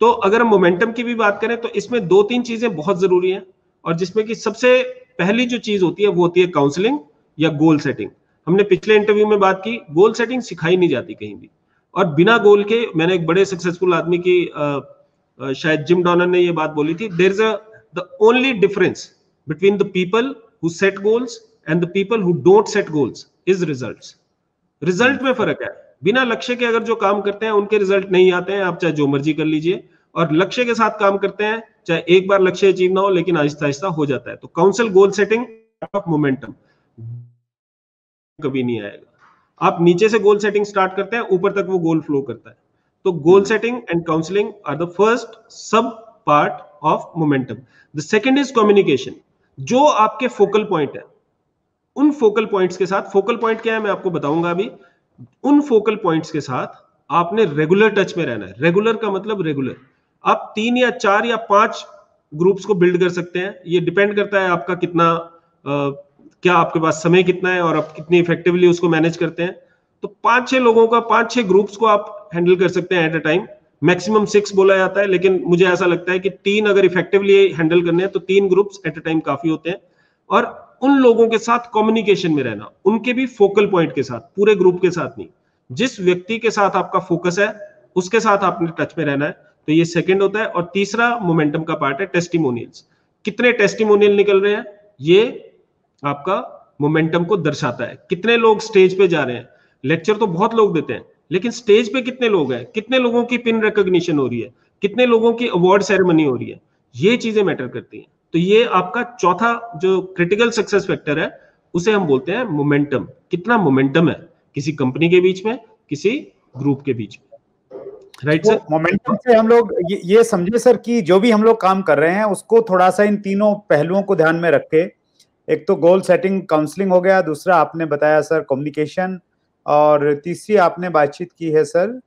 [SPEAKER 2] तो अगर हम मोमेंटम की भी बात करें तो इसमें दो तीन चीज़ें बहुत ज़रूरी हैं, और जिसमें कि सबसे पहली जो चीज़ होती है, वो होती है काउंसलिंग या गोल सेटिंग हमने पिछले इंटरव्यू में बात की गोल सेटिंग सिखाई नहीं जाती कहीं भी। और बिना गोल के मैंने एक बड़े सक्सेसफुल आदमी की शायद जिम डॉनर ने ये बात बोली थी there is the only difference between the people who set goals and the people who don't set goals is result result में फ़र्क है। बिना लक्ष्य के अगर जो काम करते हैं, उनके रिज़ल्ट नहीं आते हैं। आप चाहे जो मर्ज़ी कर लीजिए। और लक्ष्य के साथ काम करते हैं, चाहे एक बार लक्ष्य अचीव ना हो, लेकिन आहिस्ता आहिस्ता हो जाता है। तो counsel goal setting of momentum कभी नहीं आएगा। आप नीचे से गोल सेटिंग स्टार्ट करते हैं ऊपर तक वो गोल फ्लो करता है। तो goal setting and counselling are the first sub part of momentum the second is communication जो आपके फोकल पॉइंट है उन फोकल पॉइंट्स के साथ फोकल पॉइंट क्या है मैं आपको बताऊँगा अभी उन फोकल पॉइंट्स के साथ आपने रेगुलर टच में रहना है। रेगुलर का मतलब रेगुलर आप तीन या चार या पाँच ग्रुप्स को बिल्ड कर सकते हैं। ये डिपेंड करता है आपका कितना क्या आपके पास समय कितना है और आप कितनी इफेक्टिवली उसको मैनेज करते हैं? तो पाँच छह लोगों का, पाँच छह ग्रुप्स को आप हैंडल कर सकते हैं at a time maximum six बोला जाता है, लेकिन मुझे ऐसा लगता है कि तीन अगर इफेक्टिवली हैंडल करने हैं तो तीन ग्रुप्स एट अ टाइम काफ़ी होते हैं। और उन लोगों के साथ कम्युनिकेशन में रहना, उनके भी फोकल पॉइंट के साथ, पूरे ग्रुप के साथ नहीं। जिस व्यक्ति के साथ आपका फोकस है, उसके साथ आपने टच में रहना है तो ये सेकंड होता है। और तीसरा मोमेंटम का पार्ट है टेस्टिमोनियल्स कितने टेस्टिमोनियल निकल रहे हैं? ये आपका मोमेंटम को दर्शाता है। कितने लोग स्टेज पे जा रहे हैं? लेक्चर तो बहुत लोग देते हैं लेकिन स्टेज पे कितने लोग हैं? कितने लोगों की पिन रिकॉग्निशन हो रही है? कितने लोगों की अवार्ड सेरेमनी हो रही है? ये चीज़ें मैटर करती हैं। तो ये आपका चौथा जो क्रिटिकल सक्सेस फैक्टर है उसे हम बोलते हैं मोमेंटम कितना मोमेंटम है? किसी कंपनी के बीच में किसी ग्रुप के बीच में।
[SPEAKER 1] राइट सर मोमेंटम से हम लोग ये, ये समझे सर कि जो भी हम लोग काम कर रहे हैं उसको थोड़ा सा इन तीनों पहलुओं को ध्यान में रख के एक तो गोल सेटिंग काउंसलिंग हो गया दूसरा आपने बताया सर कम्युनिकेशन और तीसरी आपने बातचीत की है sir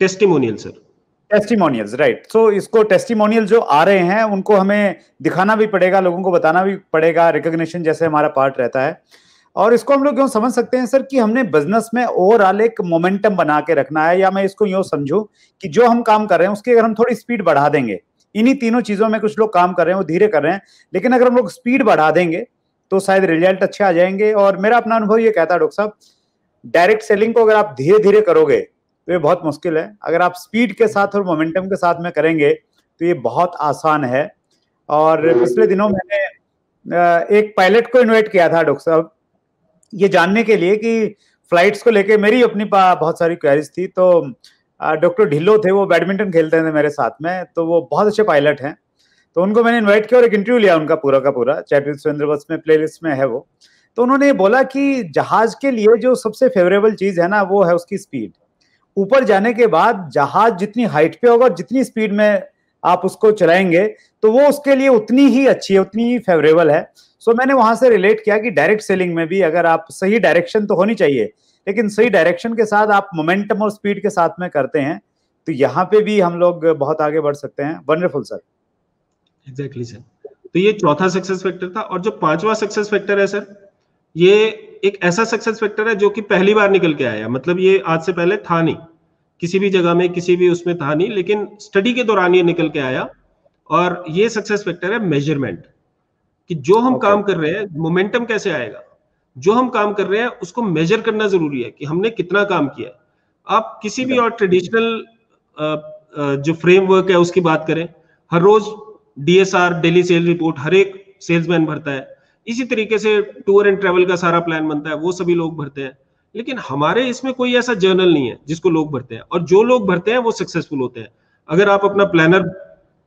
[SPEAKER 2] testimonial sir
[SPEAKER 1] testimonials right so इसको टेस्टिमोनियल जो आ रहे हैं उनको हमें दिखाना भी पड़ेगा लोगों को बताना भी पड़ेगा रिकॉग्निशन जैसे हमारा पार्ट रहता है। और इसको हम लोग क्यों समझ सकते हैं सर कि हमने बिज़नेस में ओवरऑल एक मोमेंटम बना के रखना है या मैं इसको यूँ समझू कि जो हम काम कर रहे हैं उसकी अगर हम थोड़ी स्पीड बढ़ा देंगे इन्हीं तीनों चीज़ों में कुछ लोग काम कर रहे हैं, वो धीरे कर रहे हैं। लेकिन अगर हम लोग स्पीड बढ़ा देंगे तो शायद रिज़ल्ट अच्छे आ जाएँगे। और मेरा अपना अनुभव ये कहता है, डॉक्टर साहब डायरेक्ट सेलिंग को अगर आप धीरे धीरे करोगे तो ये बहुत मुश्किल है। अगर आप स्पीड के साथ और मोमेंटम के साथ में करेंगे तो ये बहुत आसान है। और पिछले दिनों मैंने एक पायलट को इन्वाइट किया था, डॉक्टर साहब, ये जानने के लिए कि फ्लाइट्स को लेके मेरी अपनी बहुत सारी क्वेरीज थी। तो डॉक्टर ढिल्लो थे, वो बैडमिंटन खेलते थे मेरे साथ में तो वो बहुत अच्छे पायलट हैं। तो उनको मैंने इनवाइट किया और एक इंटरव्यू लिया उनका पूरा का पूरा चैटविद सुरेंद्र बस में प्लेलिस्ट में है वो। तो उन्होंने बोला कि जहाज़ के लिए जो सबसे फेवरेबल चीज़ है ना, वो है उसकी स्पीड ऊपर जाने के बाद जहाज़ जितनी हाइट पे होगा जितनी स्पीड में आप उसको चलाएँगे तो वो उसके लिए उतनी ही अच्छी है, उतनी ही फेवरेबल है। सो मैंने वहाँ से रिलेट किया कि डायरेक्ट सेलिंग में भी अगर आप सही डायरेक्शन तो होनी चाहिए लेकिन सही डायरेक्शन के साथ आप मोमेंटम और स्पीड के साथ में करते हैं तो यहाँ पे भी हम लोग बहुत आगे बढ़ सकते हैं। वंडरफुल सर
[SPEAKER 2] एग्जैक्टली सर तो ये चौथा सक्सेस फैक्टर था और जो पांचवा सक्सेस फैक्टर है सर ये एक ऐसा सक्सेस फैक्टर है जो कि पहली बार निकल के आया। मतलब ये आज से पहले था नहीं। किसी भी जगह में किसी भी उसमें था नहीं लेकिन स्टडी के दौरान ये निकल के आया और ये सक्सेस फैक्टर है मेज़रमेंट कि जो हम okay. काम कर रहे हैं मोमेंटम कैसे आएगा? जो हम काम कर रहे हैं उसको मेजर करना ज़रूरी है कि हमने कितना काम किया आप किसी भी और ट्रेडिशनल जो फ्रेमवर्क है उसकी बात करें हर रोज डीएसआर डेली सेल रिपोर्ट हर एक सेल्समैन भरता है। इसी तरीके से टूर एंड ट्रेवल का सारा प्लान बनता है वो सभी लोग भरते हैं। लेकिन हमारे इसमें कोई ऐसा जर्नल नहीं है जिसको लोग भरते हैं। और जो लोग भरते हैं वो सक्सेसफुल होते हैं। अगर आप अपना प्लानर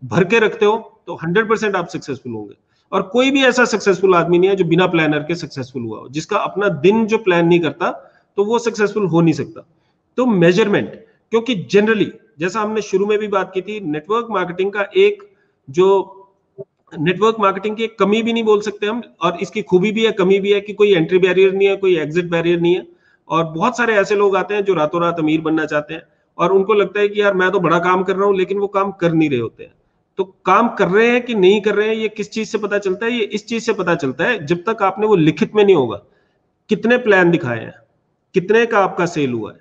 [SPEAKER 2] भर के रखते हो तो हंड्रेड परसेंट आप सक्सेसफुल होंगे। और कोई भी ऐसा सक्सेसफुल आदमी नहीं है जो बिना प्लानर के सक्सेसफुल हुआ हो, जिसका अपना दिन जो प्लान नहीं करता तो वो सक्सेसफुल हो नहीं सकता। तो मेज़रमेंट क्योंकि जनरली जैसा हमने शुरू में भी बात की थी नेटवर्क मार्केटिंग का एक जो नेटवर्क मार्केटिंग की कमी भी नहीं बोल सकते हम, और इसकी खूबी भी है, कमी भी है कि कोई एंट्री बैरियर नहीं है, कोई एग्जिट बैरियर नहीं है, और बहुत सारे ऐसे लोग आते हैं जो रातों रात अमीर बनना चाहते हैं, और उनको लगता है कि यार मैं तो बड़ा काम कर रहा हूँ, लेकिन वो काम कर नहीं रहे होते हैं। तो काम कर रहे हैं कि नहीं कर रहे हैं, ये किस चीज़ से पता चलता है? ये इस चीज़ से पता चलता है जब तक आपने वो लिखित में नहीं होगा। कितने प्लान दिखाए हैं? कितने का आपका सेल हुआ है?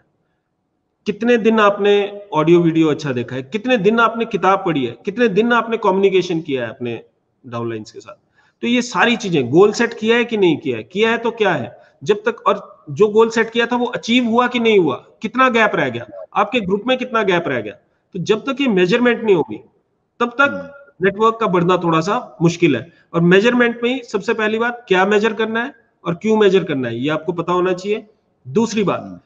[SPEAKER 2] कितने दिन आपने ऑडियो वीडियो अच्छा देखा है? कितने दिन आपने किताब पढ़ी है? कितने दिन आपने कम्युनिकेशन किया है अपने डाउनलाइंस के साथ? तो ये सारी चीज़ें गोल सेट किया है कि नहीं किया है? किया है तो क्या है? जब तक और जो गोल सेट किया था वो अचीव हुआ कि नहीं हुआ? कितना गैप रह गया? आपके ग्रुप में कितना गैप रह गया? तो जब तक ये मेज़रमेंट नहीं होगी तब तक नेटवर्क का बढ़ना थोड़ा सा मुश्किल है। और मेज़रमेंट में ही सबसे पहली बात क्या मेजर करना है और क्यों मेजर करना है ये आपको पता होना चाहिए। दूसरी बात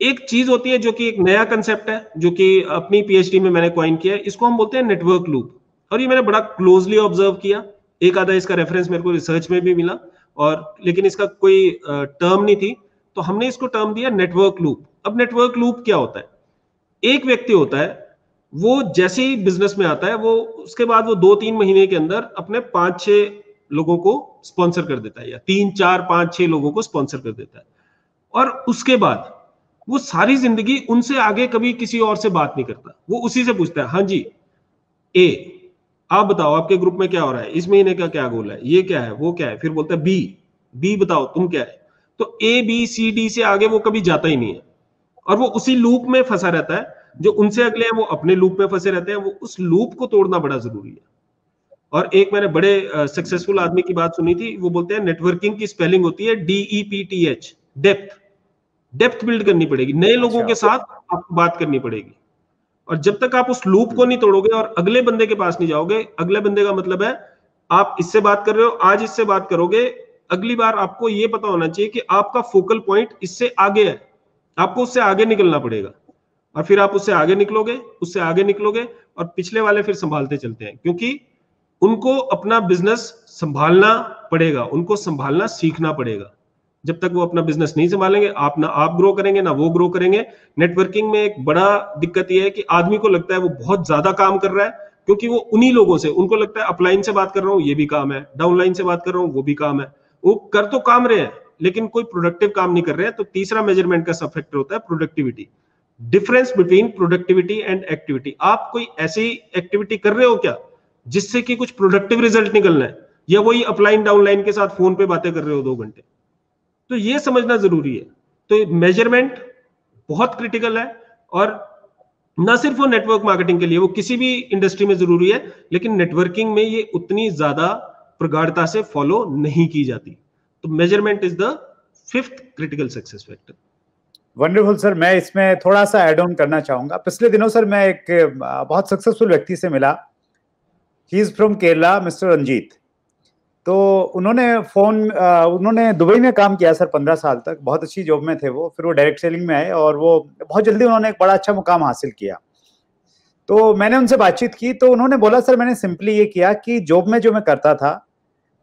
[SPEAKER 2] एक चीज़ होती है जो कि एक नया कंसेप्ट है जो कि अपनी पीएचडी में मैंने क्वाइन किया है इसको हम बोलते हैं नेटवर्क लूप और ये मैंने बड़ा क्लोजली ऑब्ज़र्व किया। एक आधा इसका रेफरेंस मेरे को रिसर्च में भी मिला और लेकिन इसका कोई टर्म नहीं थी तो हमने इसको टर्म दिया नेटवर्क लूप अब नेटवर्क लूप क्या होता है? एक व्यक्ति होता है वो जैसे ही बिज़नेस में आता है, वो उसके बाद वो दो तीन महीने के अंदर अपने पाँच छह लोगों को स्पॉन्सर कर देता है या तीन चार पाँच छह लोगों को स्पॉन्सर कर देता है। और उसके बाद वो सारी ज़िंदगी उनसे आगे कभी किसी और से बात नहीं करता। वो उसी से पूछता है हाँ जी ए आप बताओ, आपके ग्रुप में क्या हो रहा है? इस महीने का क्या गोल है? ये क्या है? वो क्या है? फिर बोलता है बी बी बताओ, तुम क्या है? तो ए बी सी डी से आगे वो कभी जाता ही नहीं है। और वो उसी लूप में फंसा रहता है। जो उनसे अगले हैं वो अपने लूप में फंसे रहते हैं वो उस लूप को तोड़ना बड़ा ज़रूरी है। और एक मैंने बड़े सक्सेसफुल आदमी की बात सुनी थी वो बोलते हैं नेटवर्किंग की स्पेलिंग होती है D E P T H depth depth build करनी पड़ेगी। नए लोगों के अच्छा। साथ आपको बात करनी पड़ेगी। और जब तक आप उस लूप को नहीं तोड़ोगे और अगले बंदे के पास नहीं जाओगे अगले बंदे का मतलब है आप इससे बात कर रहे हो आज इससे बात करोगे अगली बार आपको यह पता होना चाहिए कि आपका फोकल पॉइंट इससे आगे है। आपको उससे आगे निकलना पड़ेगा। और फिर आप उससे आगे निकलोगे, उससे आगे निकलोगे और पिछले वाले फिर संभालते चलते हैं, क्योंकि उनको अपना बिज़नेस संभालना पड़ेगा, उनको संभालना सीखना पड़ेगा। जब तक वो अपना बिज़नेस नहीं संभालेंगे, आप ना आप ग्रो करेंगे, ना वो ग्रो करेंगे। नेटवर्किंग में एक बड़ा दिक्कत यह है कि आदमी को लगता है वो बहुत ज़्यादा काम कर रहा है, क्योंकि वो उन्हीं लोगों से, उनको लगता है अपलाइन से बात कर रहा हूँ, ये भी काम है। डाउनलाइन से बात कर रहा हूँ, वो भी काम है। वो कर तो काम रहे हैं, लेकिन कोई प्रोडक्टिव काम नहीं कर रहे हैं तो तीसरा मेज़रमेंट का सब फैक्टर होता है productivity difference between productivity and activity. आप कोई ऐसी एक्टिविटी कर रहे हो क्या जिससे कि कुछ प्रोडक्टिव रिज़ल्ट निकलना है? या वही अपलाइन डाउनलाइन के साथ फ़ोन पे बातें कर रहे हो दो घंटे? तो ये समझना ज़रूरी है। तो मेज़रमेंट बहुत क्रिटिकल है और ना सिर्फ़ वो नेटवर्क मार्केटिंग के लिए, वो किसी भी इंडस्ट्री में ज़रूरी है, लेकिन नेटवर्किंग में ये उतनी ज़्यादा प्रगाढ़ता से फॉलो नहीं की जाती। तो measurement is the fifth critical success factor
[SPEAKER 1] wonderful sir मैं इसमें थोड़ा सा एड ऑन करना चाहूँगा। पिछले दिनों सर मैं एक बहुत सक्सेसफुल व्यक्ति से मिला। He is from Kerala mister Ranjit तो उन्होंने फ़ोन उन्होंने दुबई में काम किया सर पंद्रह साल तक। बहुत अच्छी जॉब में थे वो। फिर वो डायरेक्ट सेलिंग में आए और वो बहुत जल्दी उन्होंने एक बड़ा अच्छा मुकाम हासिल किया। तो मैंने उनसे बातचीत की। तो उन्होंने बोला सर मैंने सिंपली ये किया कि जॉब में जो मैं करता था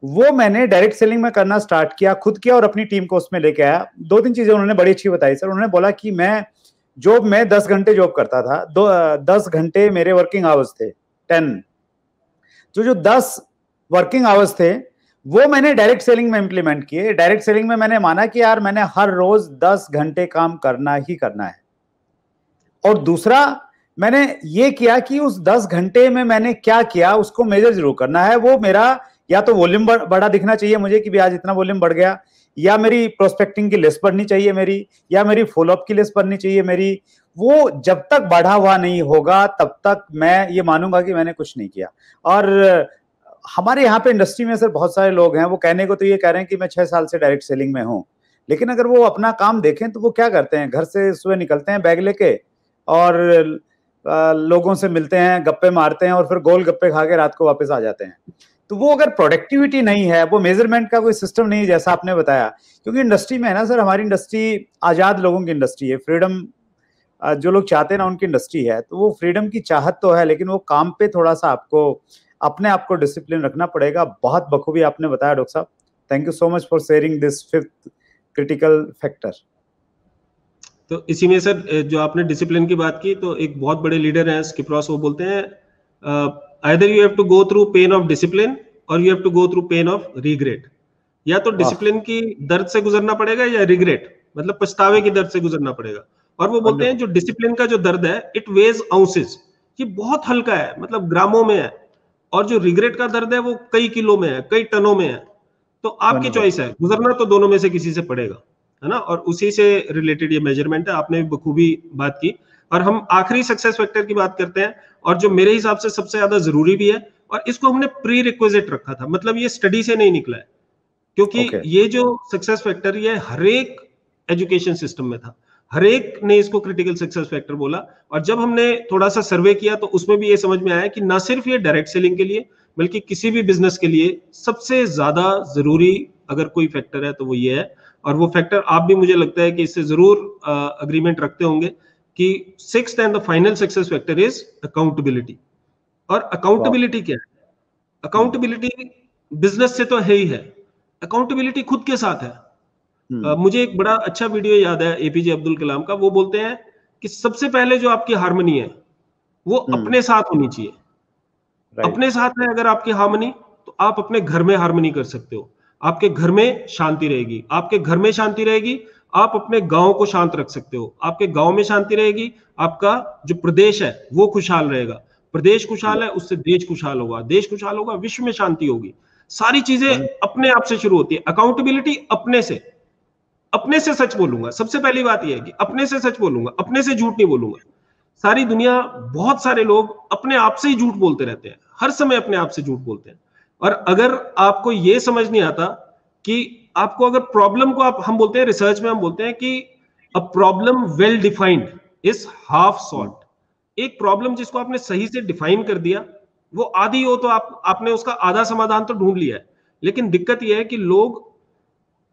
[SPEAKER 1] वो मैंने डायरेक्ट सेलिंग में करना स्टार्ट किया, खुद किया और अपनी टीम को उसमें लेके आया। दो तीन चीज़ें उन्होंने बड़ी अच्छी बताई सर। उन्होंने बोला कि मैं जॉब में दस घंटे जॉब करता था, दो दस घंटे मेरे वर्किंग आवर्स थे टेन जो जो दस वर्किंग आवर्स थे, वो मैंने डायरेक्ट सेलिंग में इंप्लीमेंट किए। डायरेक्ट सेलिंग में मैंने माना कि यार मैंने हर रोज दस घंटे काम करना ही करना है। और दूसरा, मैंने ये किया कि उस दस घंटे में मैंने क्या किया, उसको मेजर ज़रूर करना है। वो मेरा या तो वॉल्यूम बड़ा दिखना चाहिए मुझे कि भी आज इतना वॉल्यूम बढ़ गया, या मेरी प्रोस्पेक्टिंग की लिस्ट बढ़नी चाहिए मेरी, या मेरी फॉलोअप की लिस्ट बढ़नी चाहिए मेरी, वो जब तक बढ़ा हुआ नहीं होगा, तब तक मैं ये मानूँगा कि मैंने कुछ नहीं किया। और हमारे यहाँ पे इंडस्ट्री में सर बहुत सारे लोग हैं, वो कहने को तो ये कह रहे हैं कि मैं छह साल से डायरेक्ट सेलिंग में हूँ, लेकिन अगर वो अपना काम देखें तो वो क्या करते हैं? घर से सुबह निकलते हैं बैग लेके और लोगों से मिलते हैं, गप्पे मारते हैं और फिर गोल गप्पे खा के रात को वापस आ जाते हैं। तो वो अगर प्रोडक्टिविटी नहीं है, वो मेज़रमेंट का कोई सिस्टम नहीं जैसा आपने बताया। क्योंकि इंडस्ट्री में है ना सर हमारी इंडस्ट्री आज़ाद लोगों की इंडस्ट्री है। फ्रीडम जो लोग चाहते हैं ना उनकी इंडस्ट्री है। तो वो फ्रीडम की चाहत तो है, लेकिन वो काम पे थोड़ा सा आपको, अपने आप को डिसिप्लिन रखना पड़ेगा। बहुत बखूबी आपने बताया, डॉक्टर साहब। Thank you so much for sharing this fifth critical factor
[SPEAKER 2] तो इसी में सर, जो आपने डिसिप्लिन की बात की तो एक बहुत बड़े लीडर हैं स्किप्रॉस वो बोलते हैं either you have to go through pain of discipline और you have to go through pain of regret या तो डिसिप्लिन की दर्द से गुजरना पड़ेगा या रिग्रेट मतलब पछतावे की दर्द से गुजरना पड़ेगा। और वो बोलते हैं जो डिसिप्लिन का जो दर्द है इट वेज आउंसेस ये बहुत हल्का है मतलब ग्रामों में है। और जो रिग्रेट का दर्द है वो कई किलो में है कई टनों में है। तो आपकी चॉइस है गुजरना तो दोनों में से किसी से पड़ेगा है ना? और उसी से रिलेटेड ये मेज़रमेंट है। आपने बखूबी बात की। और हम आखिरी सक्सेस फैक्टर की बात करते हैं और जो मेरे हिसाब से सबसे ज़्यादा ज़रूरी भी है और इसको हमने प्री रिक्वेजिट रखा था मतलब ये स्टडी से नहीं निकला है क्योंकि okay. ये जो सक्सेस फैक्टर ये हर एक एजुकेशन सिस्टम में था हर एक ने इसको क्रिटिकल सक्सेस फैक्टर बोला और जब हमने थोड़ा सा सर्वे किया तो उसमें भी ये समझ में आया कि ना सिर्फ़ ये डायरेक्ट सेलिंग के लिए बल्कि किसी भी बिज़नेस के लिए सबसे ज़्यादा ज़रूरी अगर कोई फैक्टर है तो वो ये है और वो फैक्टर आप भी मुझे लगता है कि इससे ज़रूर अग्रीमेंट रखते होंगे कि six and the final success factor is accountability और अकाउंटेबिलिटी क्या है? अकाउंटेबिलिटी बिज़नेस से तो है ही है. अकाउंटेबिलिटी खुद के साथ है. Uh, मुझे एक बड़ा अच्छा वीडियो याद है एपीजे अब्दुल कलाम का. वो बोलते हैं कि सबसे पहले जो आपकी हारमोनी है वो हम्म। अपने साथ होनी चाहिए. अपने साथ है अगर आपकी हारमोनी तो आप अपने घर में हारमोनी कर सकते हो. आपके घर में शांति रहेगी. आपके घर में शांति रहेगी आप अपने गाँव को शांत रख सकते हो। आपके गाँव में शांति रहेगी आपका जो प्रदेश है वो खुशहाल रहेगा। प्रदेश खुशहाल है उससे देश खुशहाल होगा। देश खुशहाल होगा विश्व में शांति होगी। सारी चीज़ें अपने आप से शुरू होती है। अकाउंटेबिलिटी अपने से। अपने से सच बोलूँगा। सबसे पहली बात यह है कि अपने से सच बोलूँगा अपने से झूठ नहीं बोलूँगा। सारी दुनिया बहुत सारे लोग अपने आप से ही झूठ बोलते रहते हैं। हर समय अपने आप से झूठ बोलते हैं। और अगर आपको यह समझ नहीं आता कि आपको अगर प्रॉब्लम को आप, हम बोलते हैं रिसर्च में हम बोलते हैं कि a problem well defined is half solved एक प्रॉब्लम जिसको आपने सही से डिफाइन कर दिया, वो आधी हो तो आप, आपने उसका आधा समाधान तो ढूंढ लिया है। लेकिन दिक्कत यह है कि लोग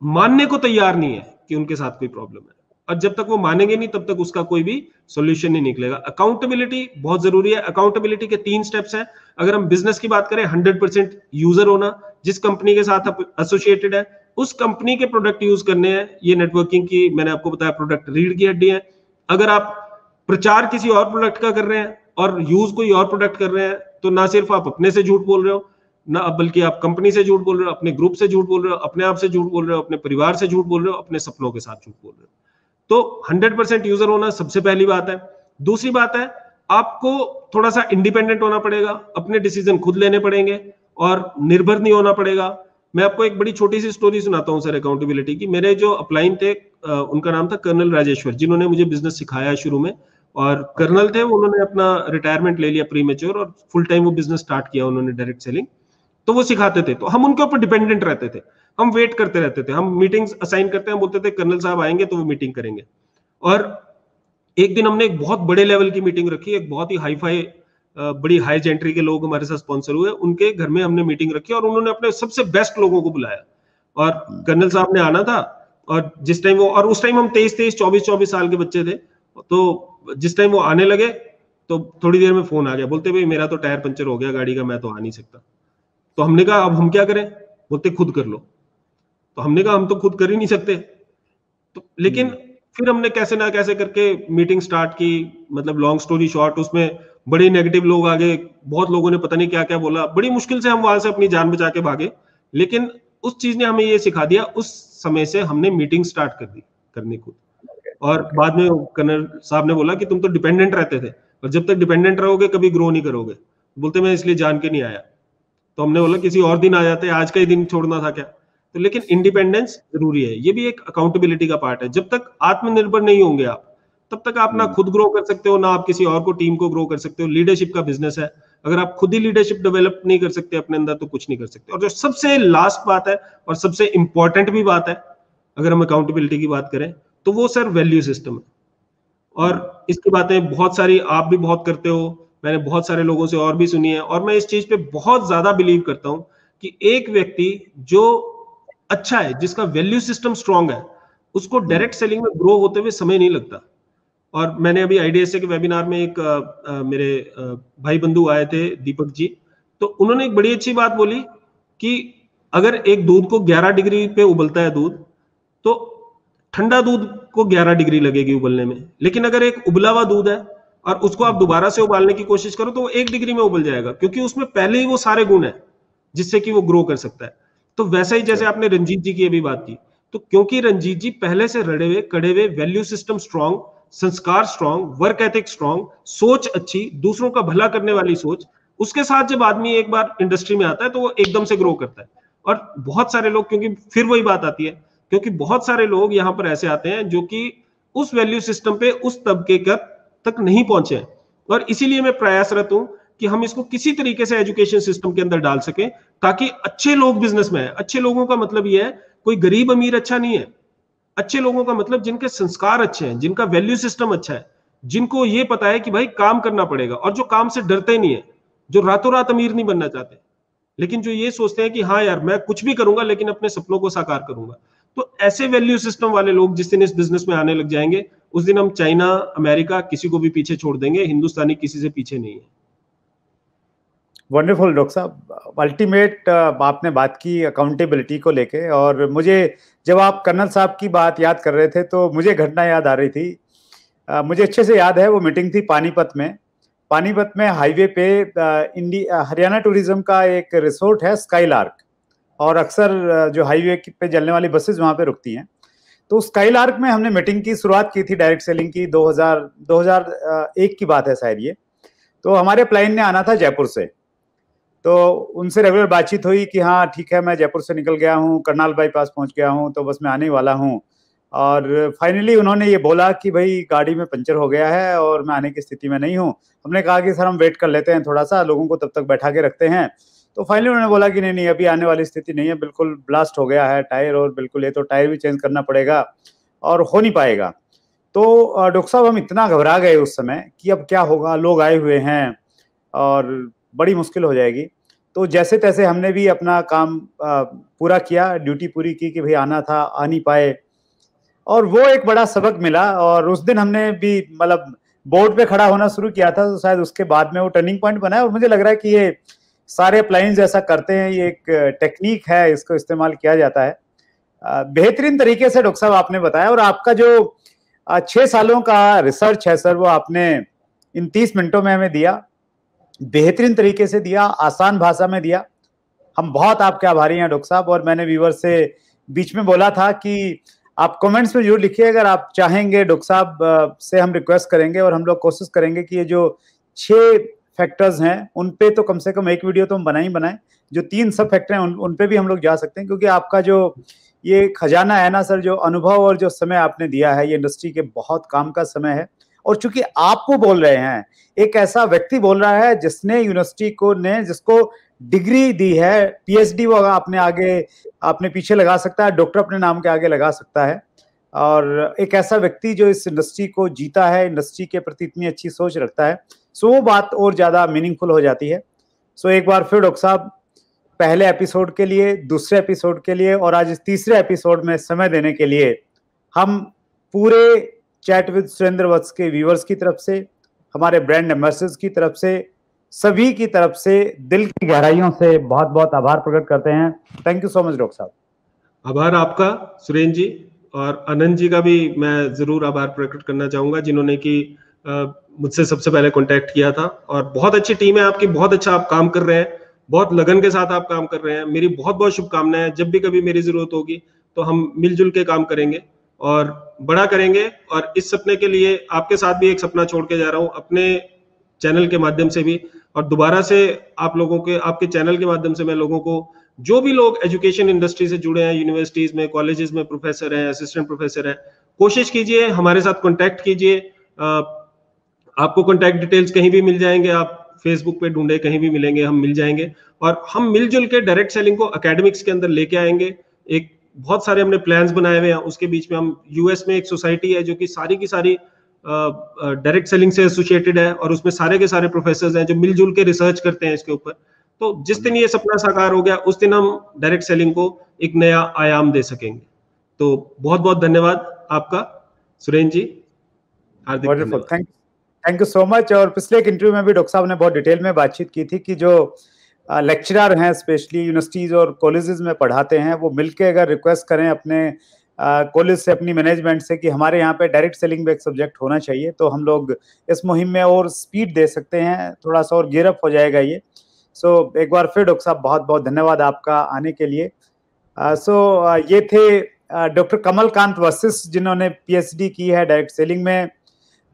[SPEAKER 2] मानने को तैयार नहीं है कि उनके साथ कोई प्रॉब्लम है। और जब तक वो मानेंगे नहीं, तब तक उसका कोई भी सोल्यूशन नहीं निकलेगा। अकाउंटेबिलिटी बहुत ज़रूरी है। अकाउंटेबिलिटी के तीन स्टेप्स हैं। अगर हम बिज़नेस की बात करें हंड्रेड परसेंट यूज़र होना, जिस कंपनी के साथ एसोसिएटेड है उस कंपनी के प्रोडक्ट यूज़ करने हैं। ये नेटवर्किंग की मैंने आपको बताया प्रोडक्ट रीड की हड्डी है। अगर आप प्रचार किसी और प्रोडक्ट का कर रहे हैं और यूज़ कोई और प्रोडक्ट कर रहे हैं तो ना सिर्फ़ आप अपने से झूठ बोल रहे हो, ना बल्कि आप कंपनी से झूठ बोल रहे हो, अपने ग्रुप से झूठ बोल रहे हो, अपने आप से झूठ बोल रहे हो, अपने परिवार से झूठ बोल रहे हो, अपने सपनों के साथ झूठ बोल रहे हो। तो हंड्रेड परसेंट यूज़र होना सबसे पहली बात है। दूसरी बात है, आपको थोड़ा सा इंडिपेंडेंट होना पड़ेगा, अपने डिसीज़न खुद लेने पड़ेंगे और निर्भर नहीं होना पड़ेगा। मैं आपको एक बड़ी छोटी सी स्टोरी सुनाता हूँ सर अकाउंटेबिलिटी की। मेरे जो अपलाइन थे उनका नाम था कर्नल राजेश्वर जिन्होंने मुझे बिज़नेस सिखाया शुरू में। और कर्नल थे उन्होंने अपना रिटायरमेंट ले लिया प्री मेच्योर और फुल टाइम वो बिज़नेस स्टार्ट किया उन्होंने डायरेक्ट सेलिंग तो वो सिखाते थे। तो हम उनके ऊपर डिपेंडेंट रहते थे। हम वेट करते रहते थे। हम मीटिंग्स असाइन करते हैं बोलते थे कर्नल साहब आएँगे तो वो मीटिंग करेंगे। और एक दिन हमने एक बहुत बड़े लेवल की मीटिंग रखी, एक बहुत ही हाई फाई बड़ी हाई जेंट्री के लोग हमारे साथ स्पॉन्सर हुए उनके घर में हमने मीटिंग रखी और उन्होंने अपने सबसे बेस्ट लोगों को बुलाया। और कर्नल साहब ने आना था और जिस टाइम वो और उस टाइम हम तेईस तेईस चौबीस चौबीस साल के बच्चे थे तो जिस टाइम वो आने लगे तो थोड़ी देर में फ़ोन आ गया। बोलते भाई मेरा तो टायर पंचर हो गया गाड़ी का मैं तो आ नहीं सकता। तो हमने कहा अब हम क्या करें? बोलते खुद कर लो। तो हमने कहा हम तो खुद कर ही नहीं सकते। तो लेकिन हम्म। फिर हमने कैसे ना कैसे करके मीटिंग स्टार्ट की। मतलब लॉन्ग स्टोरी शॉर्ट उसमें बड़े नेगेटिव लोग आ गए बहुत लोगों ने पता नहीं क्या क्या बोला। बड़ी मुश्किल से हम वहाँ से अपनी जान बचा के भागे। लेकिन उस चीज़ ने हमें ये सिखा दिया, उस समय से हमने मीटिंग स्टार्ट कर दी, करने को। और बाद में कर्नल साहब ने बोला कि तुम तो डिपेंडेंट रहते थे। और जब तक डिपेंडेंट रहोगे, कभी ग्रो नहीं करोगे। बोलते, मैं इसलिए जान के नहीं आया। तो हमने बोला, किसी और दिन आ जाते, आज का ही दिन छोड़ना था क्या? तो लेकिन इंडिपेंडेंस ज़रूरी है। ये भी एक अकाउंटेबिलिटी का पार्ट है। जब तक आत्मनिर्भर नहीं होंगे आप तब तक आप ना हम्म। खुद ग्रो कर सकते हो ना आप किसी और को टीम को ग्रो कर सकते हो। लीडरशिप का बिज़नेस है। अगर आप खुद ही लीडरशिप डेवलप नहीं कर सकते अपने अंदर तो कुछ नहीं कर सकते। और जो सबसे लास्ट बात है और सबसे इंपॉर्टेंट भी बात है अगर हम अकाउंटेबिलिटी की बात करें तो वो सर वैल्यू सिस्टम है। और इसकी बातें बहुत सारी आप भी बहुत करते हो मैंने बहुत सारे लोगों से और भी सुनी है। और मैं इस चीज़ पे बहुत ज़्यादा बिलीव करता हूँ कि एक व्यक्ति जो अच्छा है जिसका वैल्यू सिस्टम स्ट्रांग है उसको डायरेक्ट सेलिंग में ग्रो होते हुए समय नहीं लगता। और मैंने अभी आईडीएसए के वेबिनार में एक आ, आ, मेरे आ, भाई बंधु आए थे दीपक जी। तो उन्होंने एक बड़ी अच्छी बात बोली कि अगर एक दूध को 11 डिग्री पे उबलता है दूध तो ठंडा दूध को 11 डिग्री लगेगी उबलने में। लेकिन अगर एक उबला हुआ दूध है और उसको आप दोबारा से उबालने की कोशिश करो तो वो एक डिग्री में उबल जाएगा क्योंकि उसमें पहले ही वो सारे गुण है जिससे कि वो ग्रो कर सकता है। तो वैसे ही जैसे आपने रंजीत जी की अभी बात की तो क्योंकि रंजीत जी पहले से रड़े हुए कड़े हुए वैल्यू सिस्टम स्ट्रांग संस्कार स्ट्रांग वर्क एथिक स्ट्रांग सोच अच्छी दूसरों का भला करने वाली सोच उसके साथ जब आदमी एक बार इंडस्ट्री में आता है तो वो एकदम से ग्रो करता है। और बहुत सारे लोग क्योंकि फिर वही बात आती है क्योंकि बहुत सारे लोग यहाँ पर ऐसे आते हैं जो कि उस वैल्यू सिस्टम पे उस तबके का तक नहीं पहुँचे हैं। और इसीलिए मैं प्रयासरत हूँ कि हम इसको किसी तरीके से एजुकेशन सिस्टम के अंदर डाल सकें, ताकि अच्छे लोग बिज़नेस में है अच्छे लोगों का मतलब यह है, कोई गरीब अमीर अच्छा नहीं है। अच्छे लोगों का मतलब जिनके संस्कार अच्छे हैं, जिनका वैल्यू सिस्टम अच्छा है, जिनको ये पता है कि भाई काम करना पड़ेगा, और जो काम से डरते नहीं है, जो रातों रात अमीर नहीं बनना चाहते। लेकिन जो ये सोचते हैं कि हाँ यार, मैं कुछ भी करूँगा, लेकिन अपने सपनों को साकार करूँगा। तो ऐसे वैल्यू सिस्टम वाले लोग जिस दिन इस बिज़नेस में आने लग जाएँगे, उस दिन हम चाइना, अमेरिका किसी को भी पीछे छोड़ देंगे, हिंदुस्तानी किसी से पीछे नहीं है।
[SPEAKER 1] वंडरफुल डॉक्टर साहब अल्टीमेट आपने बात की अकाउंटेबिलिटी को लेके और मुझे जब आप कर्नल साहब की बात याद कर रहे थे तो मुझे घटना याद आ रही थी। आ, मुझे अच्छे से याद है वो मीटिंग थी पानीपत में। पानीपत में हाईवे पे इंडिया हरियाणा टूरिज़्म का एक रिसोर्ट है स्काई लार्क और अक्सर जो हाईवे पे चलने वाली बसेज वहाँ पे रुकती हैं। तो स्काई लार्क में हमने मीटिंग की शुरुआत की थी डायरेक्ट सेलिंग की 2000 2001 की बात है शायद ये। तो हमारे प्लाइन ने आना था जयपुर से। तो उनसे रेगुलर बातचीत हुई कि हाँ ठीक है, मैं जयपुर से निकल गया हूँ, करनाल बाईपास पहुँच गया हूँ तो बस मैं आने वाला हूँ। और फाइनली उन्होंने ये बोला कि भाई, गाड़ी में पंचर हो गया है और मैं आने की स्थिति में नहीं हूँ। हमने कहा कि सर, हम वेट कर लेते हैं थोड़ा सा लोगों को तब तक बैठा के रखते हैं। तो फाइनली उन्होंने बोला कि नहीं नहीं, अभी आने वाली स्थिति नहीं है, बिल्कुल ब्लास्ट हो गया है टायर और बिल्कुल ये तो टायर भी चेंज करना पड़ेगा और हो नहीं पाएगा। तो डॉक्टर साहब, हम इतना घबरा गए उस समय कि अब क्या होगा, लोग आए हुए हैं और बड़ी मुश्किल हो जाएगी। तो जैसे तैसे हमने भी अपना काम पूरा किया, ड्यूटी पूरी की कि भाई आना था, आ नहीं पाए। और वो एक बड़ा सबक मिला और उस दिन हमने भी मतलब बोर्ड पे खड़ा होना शुरू किया था तो शायद उसके बाद में वो टर्निंग पॉइंट बनाया और मुझे लग रहा है कि ये सारे अप्लाइंस ऐसा करते हैं, ये एक टेक्निक है, इसको इस्तेमाल किया जाता है। बेहतरीन तरीके से डॉक्टर साहब आपने बताया और आपका जो छः सालों का रिसर्च है सर, वो आपने इन तीस मिनटों में हमें दिया। बेहतरीन तरीके से दिया आसान भाषा में दिया। हम बहुत आपके आभारी हैं डॉक्टर साहब और मैंने व्यूवर से बीच में बोला था कि आप कमेंट्स में ज़रूर लिखिए अगर आप चाहेंगे डॉक्टर साहब से हम रिक्वेस्ट करेंगे और हम लोग कोशिश करेंगे कि ये जो छह फैक्टर्स हैं उन पे तो कम से कम एक वीडियो तो हम बनाए ही बनाए। जो तीन सब फैक्टर हैं उन, उन पे भी हम लोग जा सकते हैं क्योंकि आपका जो ये खजाना है ना सर जो अनुभव और जो समय आपने दिया है ये इंडस्ट्री के बहुत काम का समय है। और चूँकि आपको बोल रहे हैं, एक ऐसा व्यक्ति बोल रहा है जिसने यूनिवर्सिटी को, ने जिसको डिग्री दी है पीएचडी वो अपने आगे अपने पीछे लगा सकता है डॉक्टर अपने नाम के आगे लगा सकता है। और एक ऐसा व्यक्ति जो इस इंडस्ट्री को जीता है इंडस्ट्री के प्रति इतनी अच्छी सोच रखता है, सो वो बात और ज़्यादा मीनिंगफुल हो जाती है। सो एक बार फिर डॉक्टर साहब, पहले एपिसोड के लिए, दूसरे एपिसोड के लिए और आज इस तीसरे एपिसोड में समय देने के लिए हम पूरे चैट विद सुरेंद्र वत्स के व्यूअर्स की तरफ़ से, हमारे ब्रांड एम्बेसडर्स की तरफ़ से, सभी की तरफ़ से दिल की गहराइयों से बहुत बहुत आभार प्रकट करते हैं। Thank you so much doctor साहब।
[SPEAKER 2] आभार आपका सुरेंद्र जी, और अनंत जी का भी मैं ज़रूर आभार प्रकट करना चाहूँगा, जिन्होंने की मुझसे सबसे पहले कांटेक्ट किया था। और बहुत अच्छी टीम है आपकी, बहुत अच्छा आप काम कर रहे हैं, बहुत लगन के साथ आप काम कर रहे हैं। मेरी बहुत बहुत शुभकामनाएँ जब भी कभी मेरी ज़रूरत होगी तो हम मिलजुल के काम करेंगे। और बड़ा करेंगे और इस सपने के लिए आपके साथ भी एक सपना छोड़ के जा रहा हूँ, अपने चैनल के माध्यम से भी। और दोबारा से आप लोगों के, आपके चैनल के माध्यम से मैं लोगों को, जो भी लोग एजुकेशन इंडस्ट्री से जुड़े हैं यूनिवर्सिटीज में कॉलेजेस में प्रोफेसर हैं असिस्टेंट प्रोफेसर हैं, कोशिश कीजिए, हमारे साथ कॉन्टेक्ट कीजिए। आपको कॉन्टैक्ट डिटेल्स कहीं भी मिल जाएँगे, आप फेसबुक पे ढूंढे, कहीं भी मिलेंगे, हम मिल जाएँगे। और हम मिलजुल के डायरेक्ट सेलिंग को अकेडमिक्स के अंदर लेके आएँगे। एक बहुत सारे हमने प्लान्स बनाए हुए हैं। उसके बीच में हम यूएस में एक सोसाइटी है जो कि सारी की सारी डायरेक्ट सेलिंग से एसोसिएटेड है और उसमें सारे के सारे प्रोफेसर हैं जो मिलजुल के रिसर्च करते हैं इसके ऊपर। तो जिस दिन ये सपना साकार हो गया उस दिन हम डायरेक्ट सेलिंग को एक नया आयाम दे सकेंगे। तो बहुत बहुत धन्यवाद आपका। सुरेंद्र जी
[SPEAKER 1] हार्दिक thank thank you so much और पिछले एक इंटरव्यू में भी डॉक्टर साहब ने बहुत डिटेल में बातचीत की थी कि जो लेक्चरर हैं स्पेशली यूनिवर्सिटीज और कॉलेजेस में पढ़ाते हैं। वो मिलके अगर रिक्वेस्ट करें अपने कॉलेज से अपनी मैनेजमेंट से कि हमारे यहाँ पे डायरेक्ट सेलिंग भी एक सब्जेक्ट होना चाहिए तो हम लोग इस मुहिम में और स्पीड दे सकते हैं। थोड़ा सा और गियरअप हो जाएगा ये। सो so, एक बार फिर डॉक्टर साहब बहुत बहुत धन्यवाद आपका आने के लिए। सो uh, so, uh, ये थे डॉक्टर कमल कांत वशिष्ठ जिन्होंने पीएचडी की है डायरेक्ट सेलिंग में।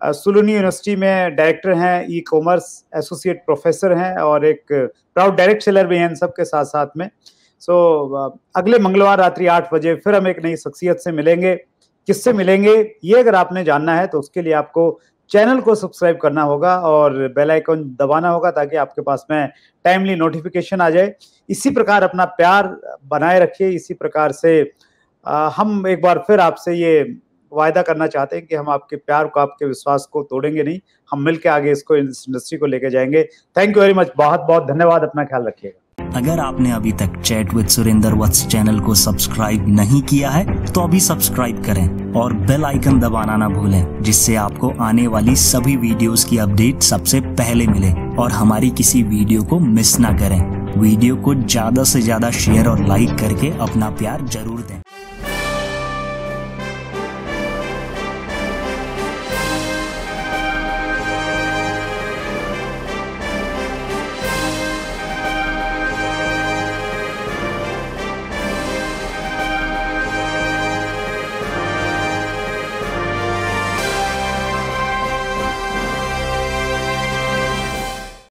[SPEAKER 1] सुलूनी यूनिवर्सिटी में डायरेक्टर हैं ई कॉमर्स एसोसिएट प्रोफेसर हैं और एक प्राउड डायरेक्ट सेलर भी हैं इन सबके साथ साथ में। सो so, अगले मंगलवार रात्रि आठ बजे फिर हम एक नई शख्सियत से मिलेंगे। किससे मिलेंगे ये अगर आपने जानना है तो उसके लिए आपको चैनल को सब्सक्राइब करना होगा और बेल आइकन दबाना होगा ताकि आपके पास में टाइमली नोटिफिकेशन आ जाए। इसी प्रकार अपना प्यार बनाए रखिए। इसी प्रकार से आ, हम एक बार फिर आपसे ये वायदा करना चाहते हैं कि हम आपके प्यार को, आपके विश्वास को तोड़ेंगे नहीं। हम मिलकर आगे इसको, इस इंडस्ट्री को लेके जाएँगे। थैंक यू वेरी मच बहुत बहुत धन्यवाद। अपना ख्याल रखिएगा।
[SPEAKER 3] अगर आपने अभी तक chat with Surendra Vats channel को सब्सक्राइब नहीं किया है तो अभी सब्सक्राइब करें और बेल आइकन दबाना ना भूलें, जिससे आपको आने वाली सभी वीडियोस की अपडेट सबसे पहले मिले और हमारी किसी वीडियो को मिस ना करें। वीडियो को ज़्यादा से ज़्यादा शेयर और लाइक करके अपना प्यार ज़रूर दें।